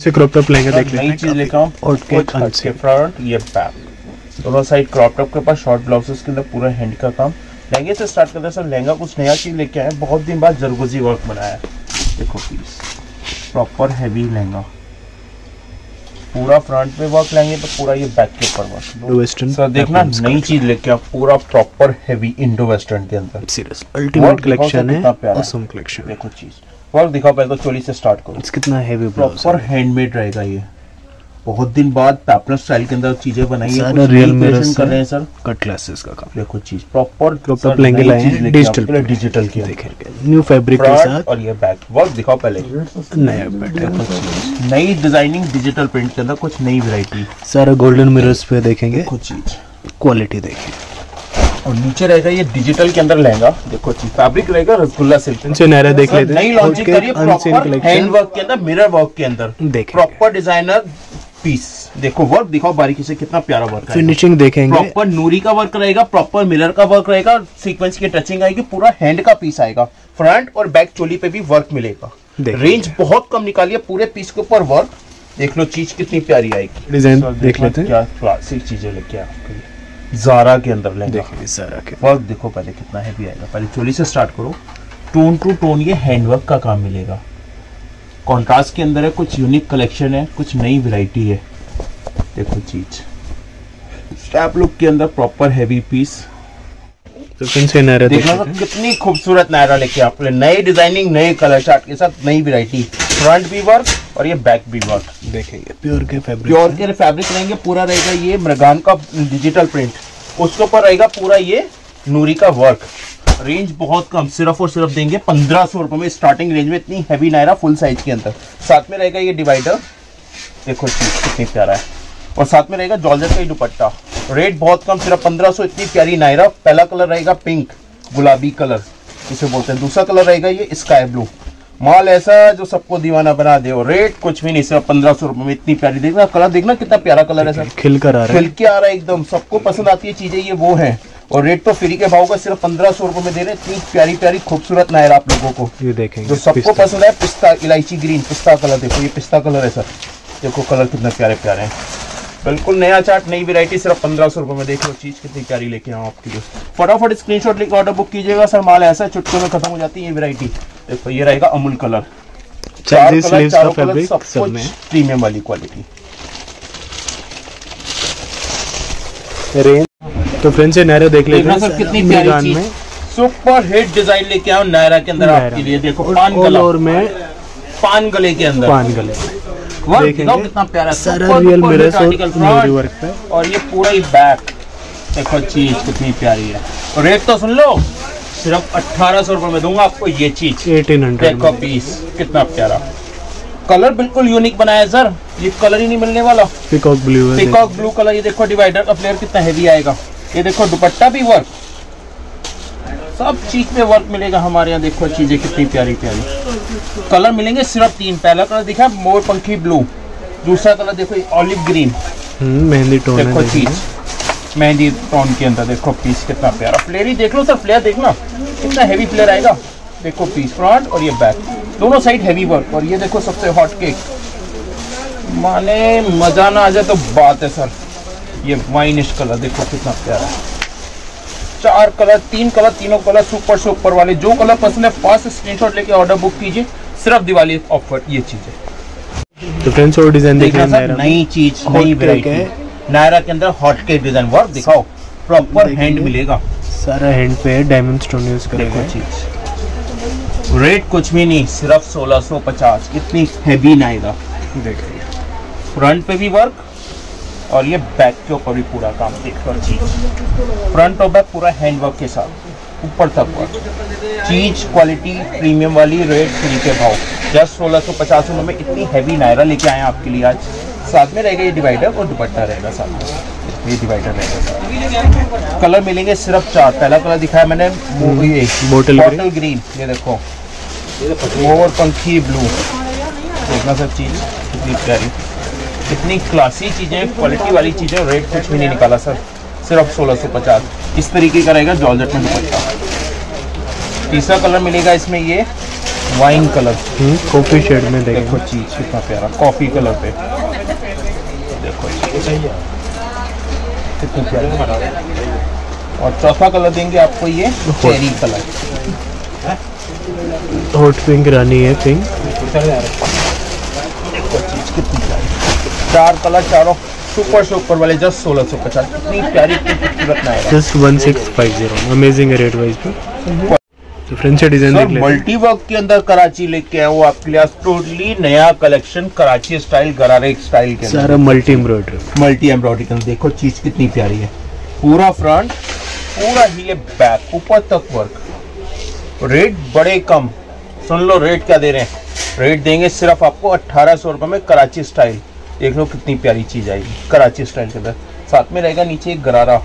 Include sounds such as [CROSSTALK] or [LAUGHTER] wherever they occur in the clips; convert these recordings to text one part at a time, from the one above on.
से crop top लेंगे देख लेते नई हैं चीज़ लेकर आऊँ और के फ्रंट ये बैक दोनों साइड क्रॉप टॉप के पास शॉर्ट ब्लाउजेस के अंदर पूरा हैंड का काम। लहंगे से स्टार्ट करते हैं सर लहंगा कुछ नया चीज़ लेके आए बहुत दिन बाद जरगोजी वर्क बनाया है। देखो प्लीज़ प्रॉपर हैवी लहंगा। पूरा फ्रंट पे वर्क लेंगे तो पूरा ये बैक के ऊपर वर्क वेस्टर्न सर देखना नई चीज़ लेके आओ पूरा प्रॉपर हैवी इंडो वेस्टर्न के अंदर। सीरियस अल्टीमेट कलेक्शन है। असम कलेक्शन देखो चीज़। वर्क दिखाओ पहले तो चोली से स्टार्ट करो। कितना हैवी प्रॉपर हैंडमेड रहेगा ये। बहुत दिन बाद पैपलर स्टाइल के अंदर चीज़ें बनाई है। सारा कुछ नई mirror कर रहे हैं सर कट क्लासेस का काम। देखो चीज़ प्रॉपर top लेंगे लाए हैं, digital डिजिटल की देखेंगे न्यू फैब्रिक के साथ। और ये बैक वर्क दिखाओ पहले। नया पैटर्न नई डिज़ाइनिंग डिजिटल प्रिंट के अंदर कुछ नई वैरायटी सारा गोल्डन मिरर्स पे देखेंगे। देखो चीज़। क्वालिटी देखिए और नीचे रहेगा ये डिजिटल के अंदर लहंगा। देखो चीज़ फैब्रिक रहेगा रसगुल्ला सिल्क इनसे नया देख लेते नई हैं लॉन्चिंग करिए प्रॉपर हैंड वर्क के अंदर मिरर वर्क के अंदर। प्रॉपर डिज़ाइनर पीस देखो वर्क दिखाओ बारीकी से कितना प्यारा वर्क फिनिशिंग देखेंगे। प्रॉपर नूरी का वर्क रहेगा प्रॉपर मिरर का वर्क रहेगा सीक्वेंस की टचिंग आएगी पूरा हैंड का पीस आएगा। फ्रंट और बैक चोली पे भी वर्क मिलेगा। रेंज बहुत कम निकालिए पूरे पीस के ऊपर वर्क देख लो चीज़ कितनी प्यारी आएगी। डिज़ाइन देख लेते हैं। क्या क्लासिक चीज़ें लेके आपके लिए। जारा के अंदर लेंगे। देखिए सारा के। वर्क देखो पहले कितना हैवी आएगा। पहले चोली से स्टार्ट करो। टोन टू टोन ये हैंडवर्क का काम मिलेगा। कॉन्ट्रास्ट के अंदर है कुछ यूनिक कलेक्शन है कुछ नई वैरायटी है। देखो चीज़। स्टैप लुक के अंदर प्रॉपर हैवी पीस तो फिर से नया देख तो कितनी खूबसूरत नायरा लेके आपने। नई डिज़ाइनिंग नए कलर चार्ट के साथ नई वैरायटी फ्रंट भी वर्क और ये बैक भी वर्क देखेंगे प्योर के फैब्रिक प्योर के फैब्रिक रहेंगे पूरा रहेगा ये मृगान का डिजिटल प्रिंट उसके ऊपर रहेगा पूरा ये नूरी का वर्क रेंज बहुत कम सिर्फ़ और सिर्फ़ देंगे पंद्रह सौ रुपये में स्टार्टिंग रेंज में इतनी हैवी नायरा फुल साइज़ के अंदर। साथ में रहेगा ये डिवाइडर देखो कितनी प्यारा है। और साथ में रहेगा जॉर्जेट का ही दुपट्टा। रेट बहुत कम सिर्फ़ पंद्रह सौ इतनी प्यारी नायरा। पहला कलर रहेगा पिंक गुलाबी कलर इसे बोलते हैं। दूसरा कलर रहेगा ये स्काई ब्लू माल ऐसा जो सबको दीवाना बना दे और रेट कुछ भी नहीं सिर्फ़ पंद्रह सौ रुपए में इतनी प्यारी। देखना कलर देखना कितना प्यारा कलर है सर खिलकर आ रहा है। खिलके आ रहा है एकदम। सबको पसंद आती है चीज़ें ये वो है। और रेट तो फ्री के भाव का सिर्फ़ पंद्रह सौ रुपए में दे रहे हैं। इतनी प्यारी प्यारी खूबसूरत नायर आप लोगों को। ये देखेंगे जो सबको पसंद है पिस्ता इलायची ग्रीन पिस्ता कलर देखो। ये पिस्ता कलर है सर देखो कलर कितने प्यारे प्यारे हैं। बिल्कुल नया चार्ट नई वेरायटी सिर्फ़ पंद्रह सौ रुपए में देख लो चीज़ कितनी प्यारी लेके आऊँ आपके लिए फटाफट स्क्रीनशॉट लेके ऑर्डर बुक कीजिएगा सर माल ऐसा चुटके में खत्म हो जाती है ये वैरायटी देखो ये रहेगा अमूल कलर चार कलर चारों कलर सब सब कुछ प्रीमियम वाली क्वालिटी तो फ्रेंड से नया देख लेते हैं। सर कितनी प्यारी में। सुपर हिट डिज़ाइन लेके आओ नायरा के अंदर आपके लिए। देखो पान गला। में पान गले के अंदर। पान गले। देखेंगे। कितना प्यारा सारा रियल duper और वर्क पे। ये पूरा ही बैक देखो चीज़ कितनी प्यारी है। और रेट तो सुन लो सिर्फ़ अट्ठारह सौ रुपए में दूँगा आपको ये चीज़। एटीन हंड्रेड देखो पीस कितना प्यारा। कलर बिल्कुल यूनिक बनाया है सर ये कलर ही नहीं मिलने वाला। Peacock blue peacock blue colour ये देखो डिवाइडर का फ्लेयर कितना हैवी आएगा। ये देखो दुपट्टा भी वर्क सब चीज़ पे वर्क मिलेगा हमारे यहाँ। देखो चीज़ें कितनी प्यारी प्यारी। कलर मिलेंगे सिर्फ़ तीन। पहला कलर दिखा मोर पंखी ब्लू दूसरा कलर देखो ऑलिव ग्रीन हम्म, मेहंदी टोन देखो चीज़। मेहंदी टोन के अंदर देखो पीस कितना प्यारा। फ्लेयर ही देख लो सर फ्लेयर देखना। कितना हैवी फ्लेयर आएगा। देखो पीस फ्रंट और ये बैक दोनों साइड हैवी वर्क और ये देखो सबसे हॉट केक माने मज़ा ना आ जाए तो बात है सर ये वाइनिश कलर देखो कितना प्यारा। है चार कलर तीन कलर तीनों कलर सुपर से ऊपर वाले जो कलर पसंद है फास्ट स्क्रीनशॉट लेके ऑर्डर बुक कीजिए। सिर्फ़ दिवाली ऑफ़र ये चीज़ है। तो फ्रेंड्स और डिज़ाइन सर नायरा में। नई चीज़ नई वैरायटी नायरा के अंदर हॉट केक डिज़ाइन वर्क दिखाओ। प्रॉपर हैंड मिलेगा। सारा हैंड पे है डायमंड स्टोन यूज़ करेंगे देखो चीज़। रेट कुछ भी नहीं सिर्फ़ 1650 इतनी हैवी नायरा। देखिए। फ्रंट पे भी वर्क और ये बैक के ऊपर भी पूरा काम देखो चीज़। फ्रंट और बैक पूरा हैंड वर्क के साथ। ऊपर तक वर्क चीज़ क्वालिटी प्रीमियम वाली रेट फ्री के भाव। जस्ट सोलह सौ पचास रुपये में इतनी हैवी नायरा लेके आए हैं आपके लिए आज। साथ में रहेगा ये डिवाइडर और दुपट्टा रहेगा साथ में। ये डिवाइडर रहेगा कलर मिलेंगे सिर्फ़ चार। पहला कलर दिखाया मैंने ये। green। ग्रीन ये देखो। मोर पंखी ब्लू देखना सब चीज़ प्यारी। इतनी क्लासी चीज़ें क्वालिटी वाली चीज़ें रेट कुछ भी नहीं निकाला सर। सिर्फ़ 1650 इस तरीके का रहेगा जॉर्जेट में दुपट्टा। तीसरा कलर मिलेगा इसमें ये वाइन कलर कॉफ़ी शेड में देखो चीज़ कितना प्यारा। कॉफ़ी कलर पे। देखो कितनी प्यारी। और चौथा कलर देंगे आपको ये चेरी कलर हॉट पिंक रानी है पिंक देखो चीज़ कितनी प्यारी। चार कलर चारों सुपर सुपर वाले जस्ट सोलह सौ पचास। कितनी प्यारी खूबसूरत ना आएगा just one six five zero amazing है रेट वाइज पे तो फ्रेंच डिज़ाइन देख लेते मल्टी वर्क के अंदर कराची लेके आए वो आपके लिए। टोटली नया कलेक्शन कराची स्टाइल गरारे स्टाइल के अंदर। सारा मल्टी एम्ब्रॉयडरी मल्टी एम्ब्रॉयडरी के अंदर। देखो चीज़ कितनी प्यारी है। पूरा फ्रंट पूरा हिले बैक ऊपर तक वर्क रेट बड़े कम। सुन लो रेट क्या दे रहे हैं? रेट देंगे सिर्फ़ आपको अट्ठारह सौ रुपये में कराची स्टाइल देख लो कितनी प्यारी चीज़ आएगी कराची स्टाइल के अंदर। साथ में रहेगा नीचे एक गरारा।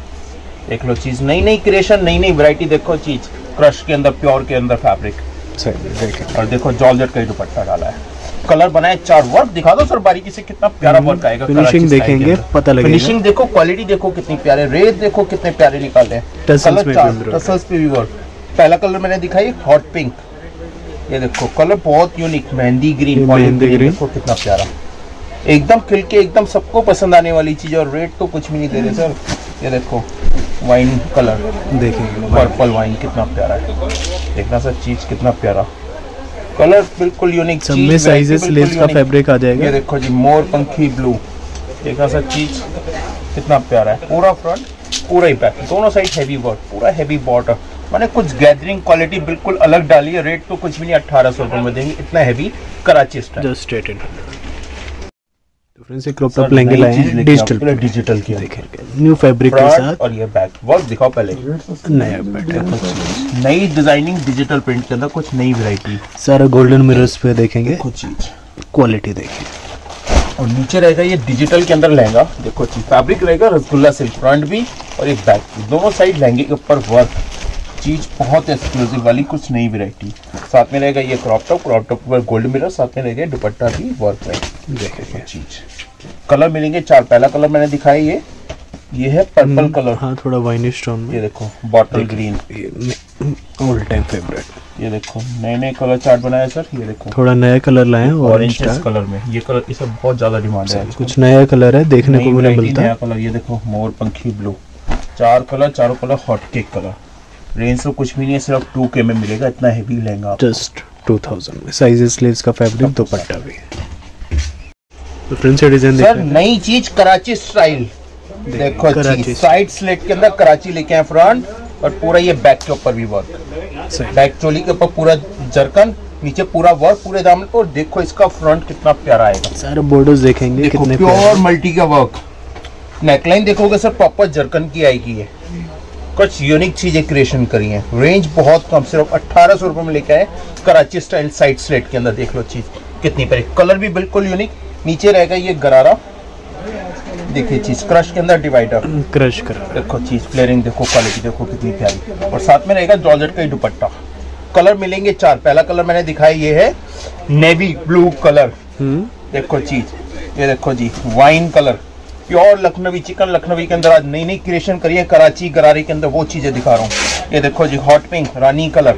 देख लो चीज़ नई नई क्रिएशन नई नई वैरायटी देखो चीज़। क्रश के अंदर प्योर के अंदर फैब्रिक और देखो जॉर्जेट का ही दुपट्टा डाला है। कलर बनाए चार वर्क दिखा दो सर बारीकी से कितना प्यारा वर्क आएगा फिनिशिंग देखेंगे पता लगेगा। फिनिशिंग देखो क्वालिटी देखो कितनी प्यारे रेट देखो कितने प्यारे निकाले हैं। कलर चार टसल्स पे भी वर्क पहला कलर मैंने दिखाई हॉट पिंक ये देखो कलर बहुत unique mehndi green mehndi green देखो कितना प्यारा। एकदम खिल के एकदम सबको पसंद आने वाली चीज़ और रेट तो कुछ भी नहीं दे रहे सर ये देखो वाइन कलर देखेंगे। पर्पल वाइन कितना प्यारा है। देखना सर चीज़ कितना प्यारा। कलर बिल्कुल यूनिक सब में साइजेस लेस का फैब्रिक आ जाएगा। ये देखो जी मोर पंखी ब्लू देखा सर चीज़ कितना प्यारा है। पूरा फ्रंट पूरा ही बैक दोनों साइड हैवी वर्क पूरा हैवी बॉर्डर मैंने कुछ गैदरिंग क्वालिटी बिल्कुल अलग डाली है। रेट तो कुछ भी नहीं अट्ठारह सौ रुपये में देंगे। इतना heavy Karachi style just straight तो फ्रेंड्स ये क्रॉप टॉप लेंगे लाए हैं डिजिटल डिजिटल की देखेंगे न्यू फैब्रिक के साथ। और ये बैक वर्क दिखाओ पहले। नया पैटर्न नई डिज़ाइनिंग डिजिटल प्रिंट के अंदर कुछ नई वैरायटी सारा गोल्डन मिरर्स पे देखेंगे। कुछ चीज़। क्वालिटी देखिए और नीचे रहेगा ये डिजिटल के अंदर लहंगा। देखो फैब्रिक रहेगा रसगुल्ला सिल्क फ्रंट भी और एक बैक दोनों साइड लहंगे के ऊपर वर्क चीज़ बहुत एक्सक्लूसिव वाली कुछ नई वैरायटी साथ में रहेगा ये क्रॉप टॉप क्रॉप टॉप पर गोल्ड मिरर साथ में रहेगा दुपट्टा भी वर्क में देखेंगे चीज़। कलर मिलेंगे चार पहला कलर मैंने दिखाया ये। ये है पर्पल कलर हाँ थोड़ा वाइनिश टोन ये देखो bottle green all time favourite ये देखो नए नए कलर चार्ट बनाया सर ये देखो। थोड़ा नया कलर लाए हैं ऑरेंज कलर में। ये कलर इसे बहुत ज़्यादा डिमांड है कुछ नया कलर है देखने को मिलता। नया है कलर ये देखो मोर पंखी ब्लू चार कलर चारों colour hot cake colour range तो कुछ भी नहीं है सिर्फ़ टू के में मिलेगा इतना हैवी लहंगा। जस्ट 2000 में। साइजेस स्लीव्स का फैब्रिक दुपट्टा भी। तो फ्रेंड्स ये डिज़ाइन सर नई चीज़ कराची स्टाइल देखो साइड स्लेट के अंदर कराची लेके आए फ्रंट और पूरा ये बैक के ऊपर भी वर्क बैक चोली के ऊपर पूरा जरकन नीचे पूरा वर्क पूरे दामन पर और देखो इसका फ्रंट कितना प्यारा आएगा। सारे बॉर्डर्स देखेंगे देखो कितने प्योर। मल्टी का वर्क नेकलाइन देखोगे सर प्रॉपर जरकन की आएगी ये। कुछ यूनिक चीज़ें क्रिएशन करी हैं। रेंज बहुत कम सिर्फ़ अट्ठारह सौ रुपए में लेके आए। कराची स्टाइल साइड स्लेट के अंदर देख लो चीज़ कितनी प्यारी। कलर भी बिल्कुल यूनिक नीचे रहेगा ये गरारा। देखिए चीज़ क्रश के अंदर डिवाइडर क्रश कर। देखो चीज़ फ्लेयरिंग देखो क्वालिटी देखो कितनी प्यारी। और साथ में रहेगा जॉर्जेट का ही दुपट्टा। कलर मिलेंगे चार। पहला कलर मैंने दिखाया ये है नेवी ब्लू कलर हम्म। देखो चीज़ ये देखो जी wine colour pure Lucknowi chicken Lucknowi के अंदर आज नई नई क्रिएशन करी है कराची गरारी के अंदर वो चीज़ें दिखा रहा हूँ। ये देखो जी हॉट पिंक रानी कलर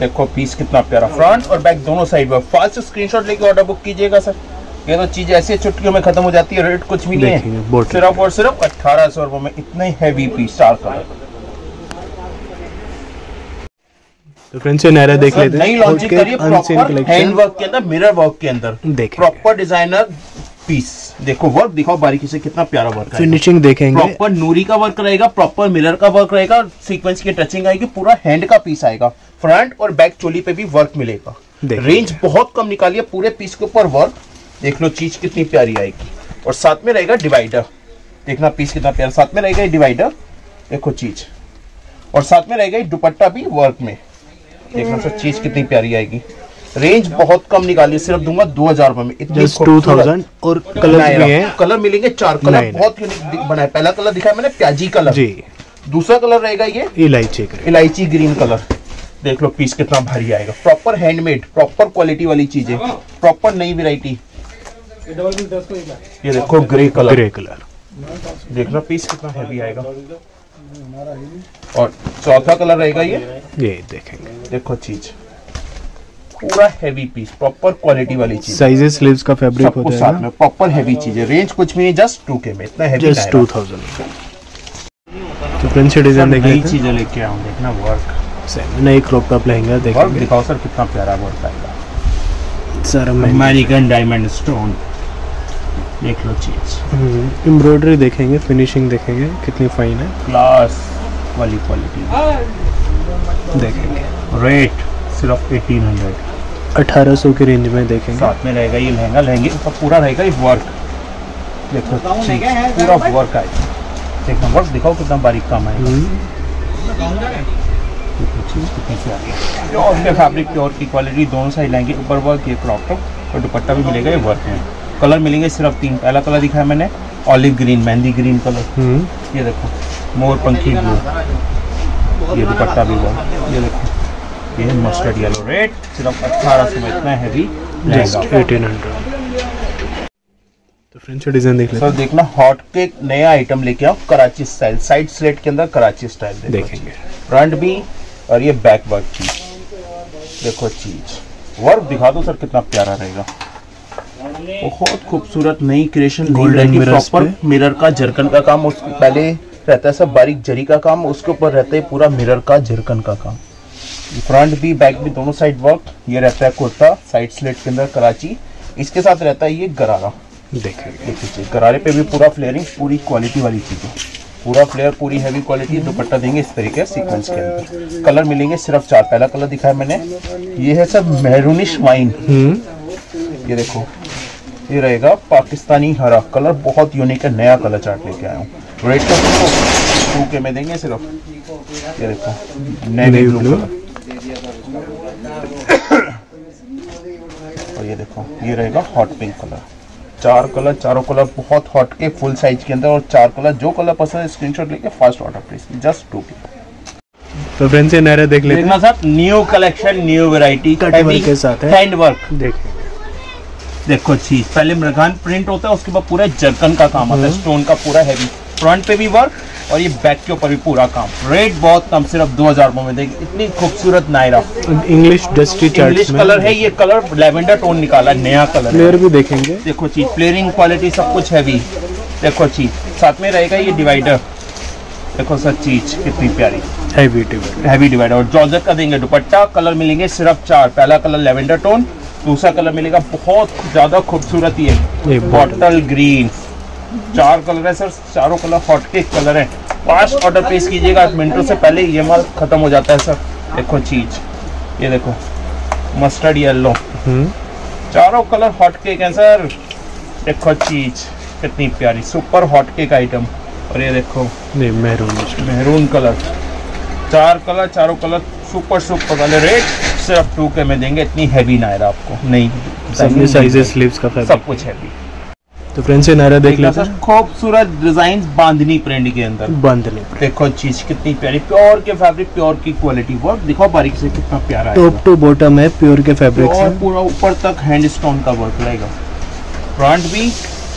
देखो पीस कितना प्यारा फ्रंट और बैक दोनों साइड में फास्ट स्क्रीनशॉट लेके ऑर्डर बुक कीजिएगा सर। ये तो चीज़ ऐसी चुटकियों में खत्म हो जाती है रेट कुछ भी नहीं है। सिर्फ़ और सिर्फ़ अट्ठारह सौ रुपए में इतने हैवी पीस चार कलर तो फ्रेंड्स ये नायरा देख लेते हैं। नई लॉन्चिंग करिए प्रॉपर हैंड वर्क के अंदर मिरर वर्क के अंदर। प्रॉपर डिज़ाइनर पीस देखो वर्क दिखाओ बारीकी से कितना प्यारा वर्क फिनिशिंग देखेंगे। प्रॉपर नूरी का वर्क रहेगा प्रॉपर मिरर का वर्क रहेगा सीक्वेंस की टचिंग आएगी पूरा हैंड का पीस आएगा। फ्रंट और बैक चोली पे भी वर्क मिलेगा। रेंज बहुत कम निकालिए पूरे पीस के ऊपर वर्क देख लो चीज़ कितनी प्यारी आएगी। और साथ में रहेगा डिवाइडर देखना पीस कितना प्यारा साथ में रहेगा ये डिवाइडर देखो चीज़। और साथ में रहेगा ये दुपट्टा भी वर्क में। देखना सर चीज़ कितनी प्यारी आएगी। रेंज बहुत कम निकाली सिर्फ़ दूँगा दो हज़ार रुपए में। इतनी टू थाउज़ेंड और कलर भी हैं। कलर मिलेंगे चार कलर बहुत यूनिक बनाया पहला कलर दिखाया मैंने प्याजी कलर जी। दूसरा कलर रहेगा ये इलायची इलायची ग्रीन कलर देख लो पीस कितना भारी आएगा। प्रॉपर हैंडमेड प्रॉपर क्वालिटी वाली चीज़ें। प्रॉपर नई वेराइटी ये देखो ग्रे कलर ग्रे कलर देख लो पीस कितना हैवी आएगा। और चौथा कलर रहेगा ये। ये देखेंगे। देखो चीज़। पूरा हैवी पीस प्रॉपर क्वालिटी वाली चीज़। साइजेस स्लीव्स का फैब्रिक सब हो साथ में प्रॉपर हैवी चीज़। है रेंज कुछ भी नहीं जस्ट टू के में इतना हैवी जस्ट टू थाउज़ेंड तो ये डिज़ाइन देख लेते चीज़ें लेके आऊँ देखना वर्क सेम नई क्रॉप टॉप लहंगा वर्क देखेंगे। दिखाओ सर कितना प्यारा वर्क आएगा सारा अमेरिकन डायमंड स्टोन देख लो चीज़ एम्ब्रॉयडरी हम्म, देखेंगे फिनिशिंग देखेंगे कितनी फाइन है। क्लास वाली क्वालिटी देखेंगे। रेट सिर्फ़ एटीन हंड्रेड अठारह सौ के रेंज में देखेंगे। साथ में रहेगा ये लहंगा लहंगे ऊपर पूरा रहेगा ये वर्क देखो पूरा वर्क आएगा। देखना वर्क दिखाओ कितना बारीक काम आएगा। हम्म, देखो चीज़ कितनी प्यारी है प्योर के फैब्रिक प्योर की क्वालिटी दोनों साइड लेंगे ऊपर वर्क ये क्रॉप टॉप और दुपट्टा भी मिलेगा ये वर्क में। कलर मिलेंगे सिर्फ़ तीन। पहला कलर दिखाया मैंने olive green mehndi green colour hmm, ये देखो मोर पंखी ब्लू ये दुपट्टा भी वर्क ये देखो। ये मस्टर्ड येलो रेड सिर्फ़ अठारह सौ में इतना हैवी जस्ट 1800 तो फ्रेंड्स डिज़ाइन देख लेते सर देखना हॉट केक नया आइटम लेके आओ कराची स्टाइल साइड स्लेट के अंदर कराची स्टाइल हैं देखेंगे। फ्रंट भी और ये बैक वर्क की देखो चीज़। वर्क दिखा दो सर कितना प्यारा रहेगा। बहुत खूबसूरत नई क्रिएशन प्रॉपर मिरर का जरकन का काम। उसके पहले रहता है सब बारीक जरी का काम उसके ऊपर रहता है पूरा मिरर का जरकन का काम। फ्रंट भी बैक भी दोनों साइड वर्क ये रहता है कुर्ता साइड स्लेट के अंदर कराची। इसके साथ रहता है ये गरारा। पीछे गरारे पे भी पूरा फ्लेयरिंग पूरी क्वालिटी वाली चीज़। है पूरा फ्लेयर पूरी हैवी क्वालिटी दुपट्टा देंगे इस तरीके सीक्वेंस के अंदर। कलर मिलेंगे सिर्फ़ चार पहला कलर दिखाया मैंने। ये है सब मेहरूनिश वाइन हम्म। ये देखो ये रहेगा पाकिस्तानी हरा कलर बहुत यूनिक है नया कलर चार्ट लेके आया हूँ। रेड का टू के में देंगे सिर्फ़। ये देखो नेवी ब्लू. और ये देखो ये रहेगा हॉट पिंक कलर चार कलर चारों कलर बहुत हॉट के फुल साइज़ के अंदर और चार कलर जो कलर पसंद है स्क्रीनशॉट लेके fast order please just two के। तो फ्रेंड्स ये नारा देख लेते देखना sir new collection new Cut work के साथ है। हैंड वर्क हैं देखेंगे देखो चीज़ पहले मृगान प्रिंट होता है उसके बाद पूरा जर्कन का काम आता है हम्म। स्टोन का पूरा हैवी फ्रंट पे भी वर्क और ये बैक के ऊपर भी पूरा काम। रेट बहुत कम सिर्फ़ दो हज़ार में देगी इतनी खूबसूरत Naira. English dusty English colour है ये कलर लेवेंडर टोन निकाला है, नया कलर फ्लेयर भी देखेंगे। देखो चीज़ फ्लेयरिंग क्वालिटी सब कुछ हैवी देखो चीज़ साथ में रहेगा ये डिवाइडर देखो सर चीज़ कितनी प्यारी। हैवी डिवाइड हैवी डिवाइडर और जॉर्जेट का देंगे दुपट्टा कलर मिलेंगे सिर्फ़ चार। पहला कलर लेवेंडर टोन दूसरा कलर मिलेगा बहुत ज़्यादा खूबसूरत ये। बॉटल ग्रीन चार कलर है सर चारों कलर हॉट के कलर है। फास्ट ऑर्डर प्लेस कीजिएगा मिनटों से पहले ये माल खत्म हो जाता है सर। देखो चीज़ ये देखो मस्टर्ड येलो हम्म। चारों कलर हॉट केक है सर। देखो चीज़ कितनी प्यारी सुपर हॉट केक आइटम और ये देखो नहीं मैरून मेहरून कलर चार कलर चारों कलर सुपर सुपर वाले रेट सिर्फ़ टू के में देंगे इतनी हैवी नायरा आपको। नहीं सब साइजेस स्लीव्स का सब कुछ हैवी तो फ्रेंड्स ये नारा देख लेते सर खूबसूरत डिज़ाइन बांधनी प्रिंट के अंदर। बांधने देखो चीज़ कितनी प्यारी प्योर के फैब्रिक प्योर की क्वालिटी वर्क दिखाओ बारीक से कितना प्यारा टॉप टू बॉटम है प्योर के फैब्रिक और पूरा ऊपर तक हैंड स्टोन का वर्क रहेगा फ्रंट भी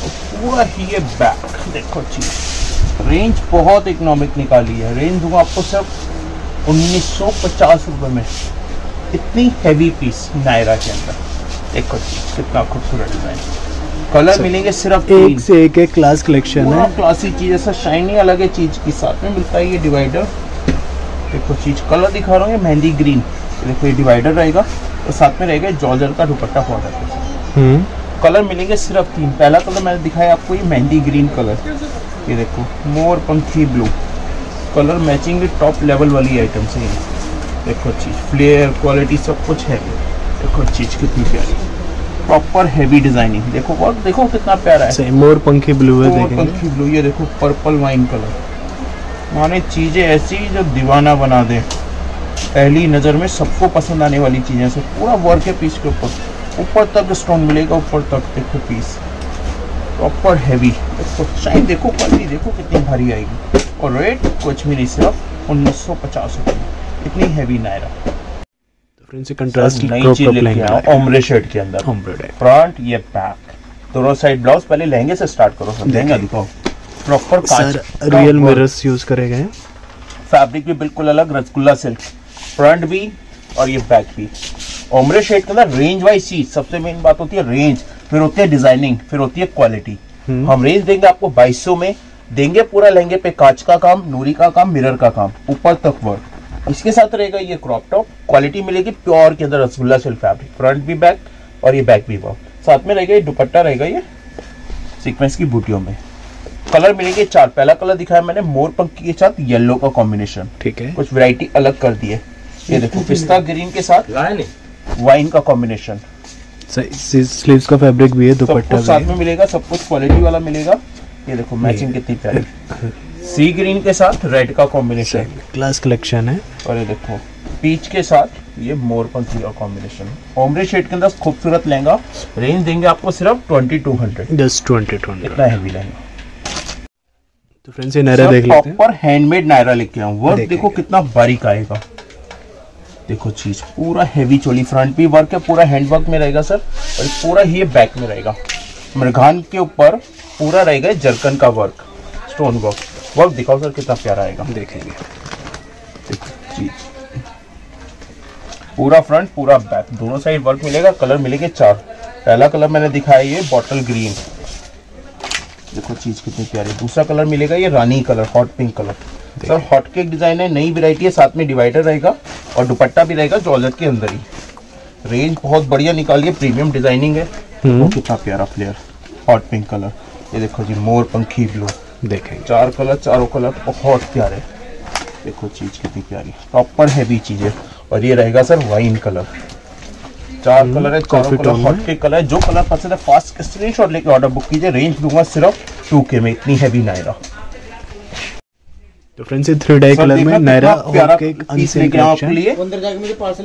पूरा ही ये बैक देखो चीज़। रेंज बहुत इकोनॉमिक निकाली है। रेंज दूँगा आपको सिर्फ़ उन्नीस सौ पचास रुपये में। इतनी हैवी पीस नायरा के अंदर। देखो चीज़ कितना खूबसूरत डिज़ाइन कलर मिलेंगे सिर्फ़ एक से एक एक क्लास कलेक्शन है। क्लासी चीज़ ऐसा शाइनी अलग है चीज़ की साथ में मिलता है ये डिवाइडर देखो चीज़ कलर दिखा रहा हूँ मेहंदी ग्रीन देखो ये डिवाइडर रहेगा और साथ में रहेगा जॉर्जर का दुपट्टा बॉर्डर के साथ। हम्म। कलर मिलेंगे सिर्फ़ तीन। पहला कलर मैंने दिखाया आपको ये मेहंदी ग्रीन कलर ये देखो मोर पंखी blue colour matching top level वाली आइटम से देखो चीज़ फ्लेयर क्वालिटी सब कुछ है। देखो चीज़ कितनी प्यारी। प्रॉपर हैवी डिज़ाइनिंग देखो वर्क देखो कितना प्यारा है। मोर पंखी ब्लू है और देखेंगे। पंखी ब्लू ये देखो पर्पल वाइन कलर माने चीज़ें ऐसी जो दीवाना बना दे। पहली नज़र में सबको पसंद आने वाली चीज़ें से पूरा वर्क है पीस के ऊपर। ऊपर तक स्टोन मिलेगा ऊपर तक देखो पीस प्रॉपर हैवी देखो शाइन देखो क्वालिटी देखो कितनी भारी आएगी। और रेट कुछ भी नहीं सिर्फ़ उन्नीस सौ पचास रुपये इतनी हैवी नायरा। कंट्रास्ट नई चीज़ लेके ओमरे के अंदर। फ्रंट ये बैक दोनों साइड ब्लाउज पहले लहंगे से स्टार्ट करो लहंगा दिखाओ। Proper sir real mirrors use करे गए फैब्रिक भी बिल्कुल अलग रसगुल्ला सिल्क फ्रंट भी और ये बैक भी। ओमरे शेड के अंदर रेंज वाइज चीज़ सबसे मेन बात होती है रेंज फिर होती है डिज़ाइनिंग फिर होती है क्वालिटी हम रेंज देंगे आपको 2200 में देंगे पूरा लहंगे पे कांच का काम नूरी का काम मिरर का काम ऊपर तक वर्क इसके साथ रहेगा ये क्रॉप टॉप क्वालिटी मिलेगी प्योर के अंदर रसगुल्ला सिल्क फैब्रिक फ्रंट भी बैक और ये बैक भी वर्क साथ में रहेगा ये दुपट्टा रहेगा ये सीक्वेंस की बूटियों में. कलर मिलेंगे चार पहला कलर दिखाया मैंने मोर पंखी के साथ येलो का कॉम्बिनेशन ठीक है। कुछ वैरायटी अलग कर दी है. ये देखो पिस्ता ग्रीन के साथ वाइन का कॉम्बिनेशन स्लीव्स का फैब्रिक भी है दुपट्टा साथ में मिलेगा सब कुछ क्वालिटी वाला मिलेगा. ये देखो मैचिंग कितनी प्यारी। [LAUGHS] सी ग्रीन के साथ रेड का कॉम्बिनेशन क्लास कलेक्शन है। और ये देखो पीच के साथ ये मोर पंखी का कॉम्बिनेशन ओमरे शेड के अंदर खूबसूरत लहंगा रेंज देंगे आपको सिर्फ़ twenty two hundred just twenty twenty इतना हैवी लहंगा। तो फ्रेंड्स ये नायरा देख लेते हैं। प्रॉपर हैंडमेड नायरा लेके आऊँ। वर्क देखेंगे। देखो कितना बारीक आएगा। देखो चीज़ पूरा हैवी चोली फ्रंट भी वर्क है पूरा हैंड वर्क में रहेगा सर और पूरा ही बैक में रहेगा। मृगान के ऊपर पूरा रहेगा जरकन का वर्क स्टोन वर्क वर्क दिखाओ सर कितना प्यारा आएगा। देखेंगे। चीज़ पूरा फ्रंट पूरा बैक दोनों साइड वर्क मिलेगा कलर मिलेंगे चार। पहला कलर मैंने दिखाया ये बॉटल ग्रीन देखो चीज़ कितनी प्यारी। दूसरा कलर मिलेगा ये रानी colour hot pink colour sir hot cake design है नई वैरायटी है साथ में डिवाइडर रहेगा और दुपट्टा भी रहेगा जॉर्जेट के अंदर ही। रेंज बहुत बढ़िया निकालिए प्रीमियम डिज़ाइनिंग है। कितना प्यारा फ्लेयर हॉट पिंक कलर ये देखो जी मोर पंखी ब्लू देखेंगे। चार कलर चारों कलर बहुत प्यारे। देखो चीज़ कितनी प्यारी। प्रॉपर हैवी चीज़। है और ये रहेगा सर वाइन कलर चार कलर है चारों कलर हॉट के कलर है। जो कलर पसंद है फास्ट स्क्रीनशॉट लेके ऑर्डर बुक कीजिए। रेंज दूँगा सिर्फ़ टू के में इतनी हैवी नायरा तो फ्रेंड्स ये थ्री डाई कलर में नायरा प्यारा केक पीस लेके आपके कलेक्शन लिए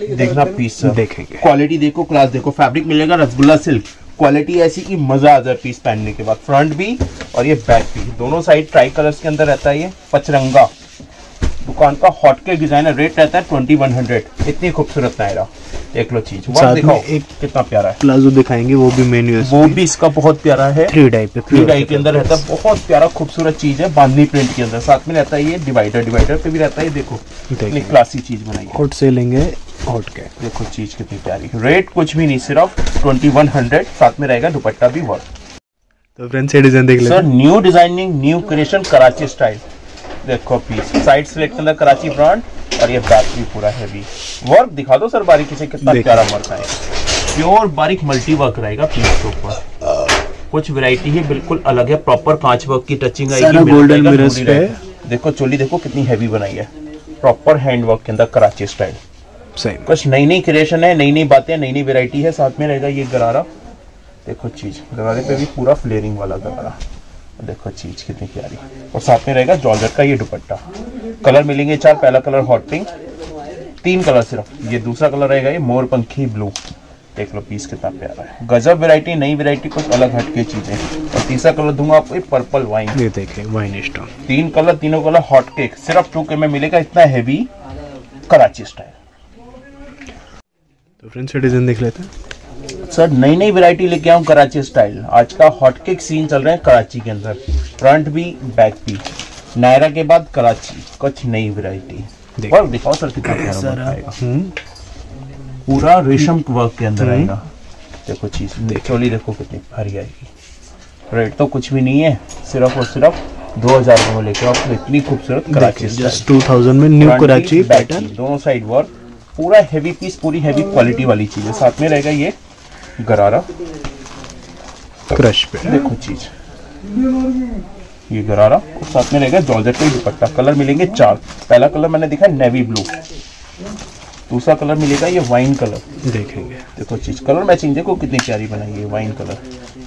ही देखना पीस देखेंगे। क्वालिटी देखो क्लास देखो फैब्रिक मिलेगा रसगुल्ला सिल्क क्वालिटी ऐसी कि मज़ा आ जाए पीस पहनने के बाद। फ्रंट भी और ये बैक भी। दोनों साइड ट्राई कलर्स के अंदर रहता है ये पचरंगा। दुकान का हॉट के डिज़ाइनर रेट रहता है ट्वेंटी वन हंड्रेड इतनी खूबसूरत नायरा। देख लो चीज़। दिखाओ। एक- कितना प्यारा है। प्लाजो दिखाएँगे वो भी मेन यूएस वो भी इसका बहुत प्यारा है। थ्री डाई पे थ्री डाई के अंदर रहता है। बहुत प्यारा खूबसूरत चीज़ है। बांधनी प्रिंट के अंदर। साथ में रहता है ये डिवाइडर डिवाइडर पे भी रहता है। ये देखो। क्लासी चीज़ बनाई है। हॉट से लेंगे। हॉट के देखो चीज़ कितनी प्यारी। रेट कुछ भी नहीं सिर्फ़ ट्वेंटी वन हंड्रेड साथ में रहेगा दुपट्टा भी वर्क तो फ्रेंड्स ये डिज़ाइन देख sir new designing new creation Karachi style देखो पीस साइड सेलेक्ट के अंदर कराची ब्रांड और ये बैक भी पूरा हैवी वर्क दिखा दो सर बारीकी से कितना प्यारा वर्क है प्योर बारीक मल्टी वर्क रहेगा पीस के ऊपर। कुछ वैरायटी ही बिल्कुल अलग है प्रॉपर कांच वर्क की टचिंग आएगी mirrors नूरी पे। देखो चोली देखो कितनी हैवी बनाई है। प्रॉपर हैंड वर्क के अंदर कराची स्टाइल सही कुछ नई नई क्रिएशन है नई नई बातें नई नई वैरायटी है साथ में रहेगा ये गरारा। देखो चीज़ गरारे पे भी पूरा फ्लेयरिंग वाला गरारा। देखो चीज़ कितनी प्यारी। और साथ में रहेगा जॉर्जर का ये दुपट्टा। कलर मिलेंगे चार पहला कलर हॉट पिंक तीन कलर सिर्फ़। ये दूसरा कलर रहेगा ये मोर पंखी ब्लू देख लो पीस कितना प्यारा है। गजब वैरायटी नई वैरायटी कुछ अलग हटके चीज़ें। और तीसरा कलर दूँगा आपको पर्पल वाइन ये देखिए वाइन स्टोन तीन कलर तीनों कलर हॉट केक सिर्फ़ टू के में मिलेगा इतना हैवी कराची स्टाइल तो फ्रेंड्स ये डिज़ाइन देख लेते हैं। सर नई नई वैरायटी लेके आऊँ कराची स्टाइल आज का हॉट केक सीन चल रहा है कराची के अंदर। फ्रंट भी बैक भी। नायरा के बाद कराची। कुछ नई वैरायटी देख। वर्क दिखाओ सर कितना प्यारा वर्क आएगा। हम्म। पूरा रेशम वर्क के अंदर आएगा। देखो चीज़ चोली देखो कितनी भारी आएगी। रेट तो कुछ भी नहीं है। सिर्फ़ और सिर्फ़ दो हज़ार में लेके आओ। इतनी खूबसूरत कराची जस्ट 2000 में न्यू कराची पैटर्न दोनों साइड वर्क पूरा हैवी पीस पूरी हैवी क्वालिटी वाली चीज़ है। साथ में रहेगा ये गरारा। क्रश पे। देखो चीज़। ये गरारा। और साथ में रहेगा जॉर्जेट का दुपट्टा। कलर मिलेंगे चार। पहला कलर मैंने दिखा नेवी ब्लू दूसरा कलर मिलेगा ये वाइन कलर देखेंगे। देखो चीज़। कलर मैचिंग देखो कितनी प्यारी बनाई है वाइन कलर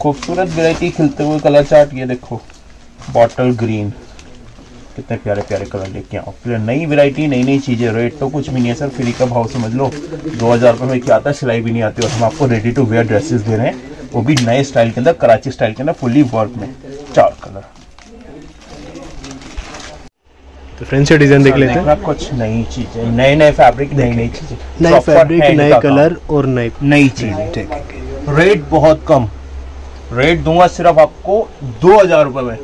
खूबसूरत वैरायटी खिलते हुए कलर चार्ट ये देखो। बॉटल ग्रीन कितने प्यारे प्यारे कलर लेके आओ फिर नई वैरायटी नई नई चीज़ें रेट तो कुछ भी नहीं है सर। फ्री का भाव समझ लो दो हज़ार रुपये में क्या आता है सिलाई भी नहीं आती। और हम आपको रेडी टू वेयर ड्रेसेस दे रहे हैं। वो भी नए स्टाइल के अंदर कराची स्टाइल के अंदर फुल्ली वर्क में। चार कलर। तो फ्रेंड्स ये डिज़ाइन देख लेते हैं। कुछ नई चीज़ें नए नए फैब्रिक नई नई चीज़ें नए फैब्रिक नए कलर और नए नई चीज़ें। देखेंगे रेट बहुत कम। रेट दूँगा सिर्फ़ आपको दो हज़ार रुपए में।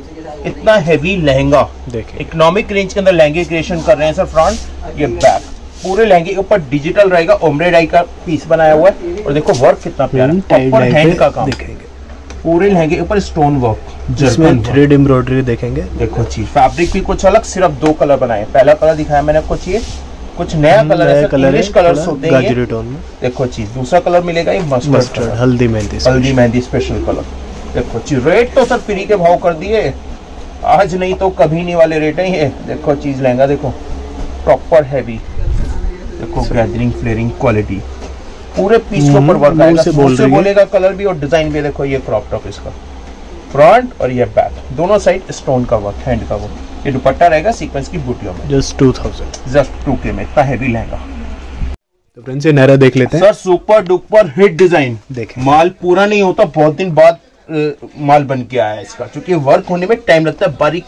इतना हैवी लहंगा। देखिए। इकोनॉमिक रेंज के अंदर लहंगे क्रिएशन कर रहे हैं सर फ्रंट ये बैक पूरे लहंगे के ऊपर डिजिटल रहेगा ओमरे डाई का पीस बनाया हुआ है। और देखो वर्क कितना प्यारा प्रॉपर हैंड का काम। देखेंगे। पूरे लहंगे ऊपर stone work work thread embroidery देखेंगे। देखो चीज़ फैब्रिक भी कुछ अलग सिर्फ़ दो कलर बनाए पहला कलर दिखाया मैंने कुछ ये कुछ नया कलर है कलर इंग्लिश है कलर्स होते हैं गाजरी टोन में। देखो चीज़ दूसरा कलर मिलेगा ये मस्टर्ड मस्टर्ड हल्दी मेहंदी हल्दी मेहंदी स्पेशल कलर देखो चीज़ रेट तो सर फ्री के भाव कर दिए। आज नहीं तो कभी नहीं वाले रेट है ये। देखो चीज़ लहंगा देखो। प्रॉपर हैवी देखो गैदरिंग फ्लेयरिंग क्वालिटी पूरे पीस के हम्म, ऊपर वर्क आएगा। से बोल से बोलेगा कलर भी और डिज़ाइन भी। देखो ये क्रॉप टॉप इसका। फ्रंट और ये बैक दोनों साइड स्टोन का वर्क हैंड का वर्क ये दुपट्टा रहेगा सीक्वेंस की बूटियों में। Just two thousand just two के में। इतना हैवी लहंगा। तो फ्रेंड्स ये नहरा देख लेते हैं। Sir super duper hit design देखें। माल पूरा नहीं होता। बहुत दिन बाद माल बन के आया है इसका। क्योंकि वर्क होने में टाइम लगता है बारीक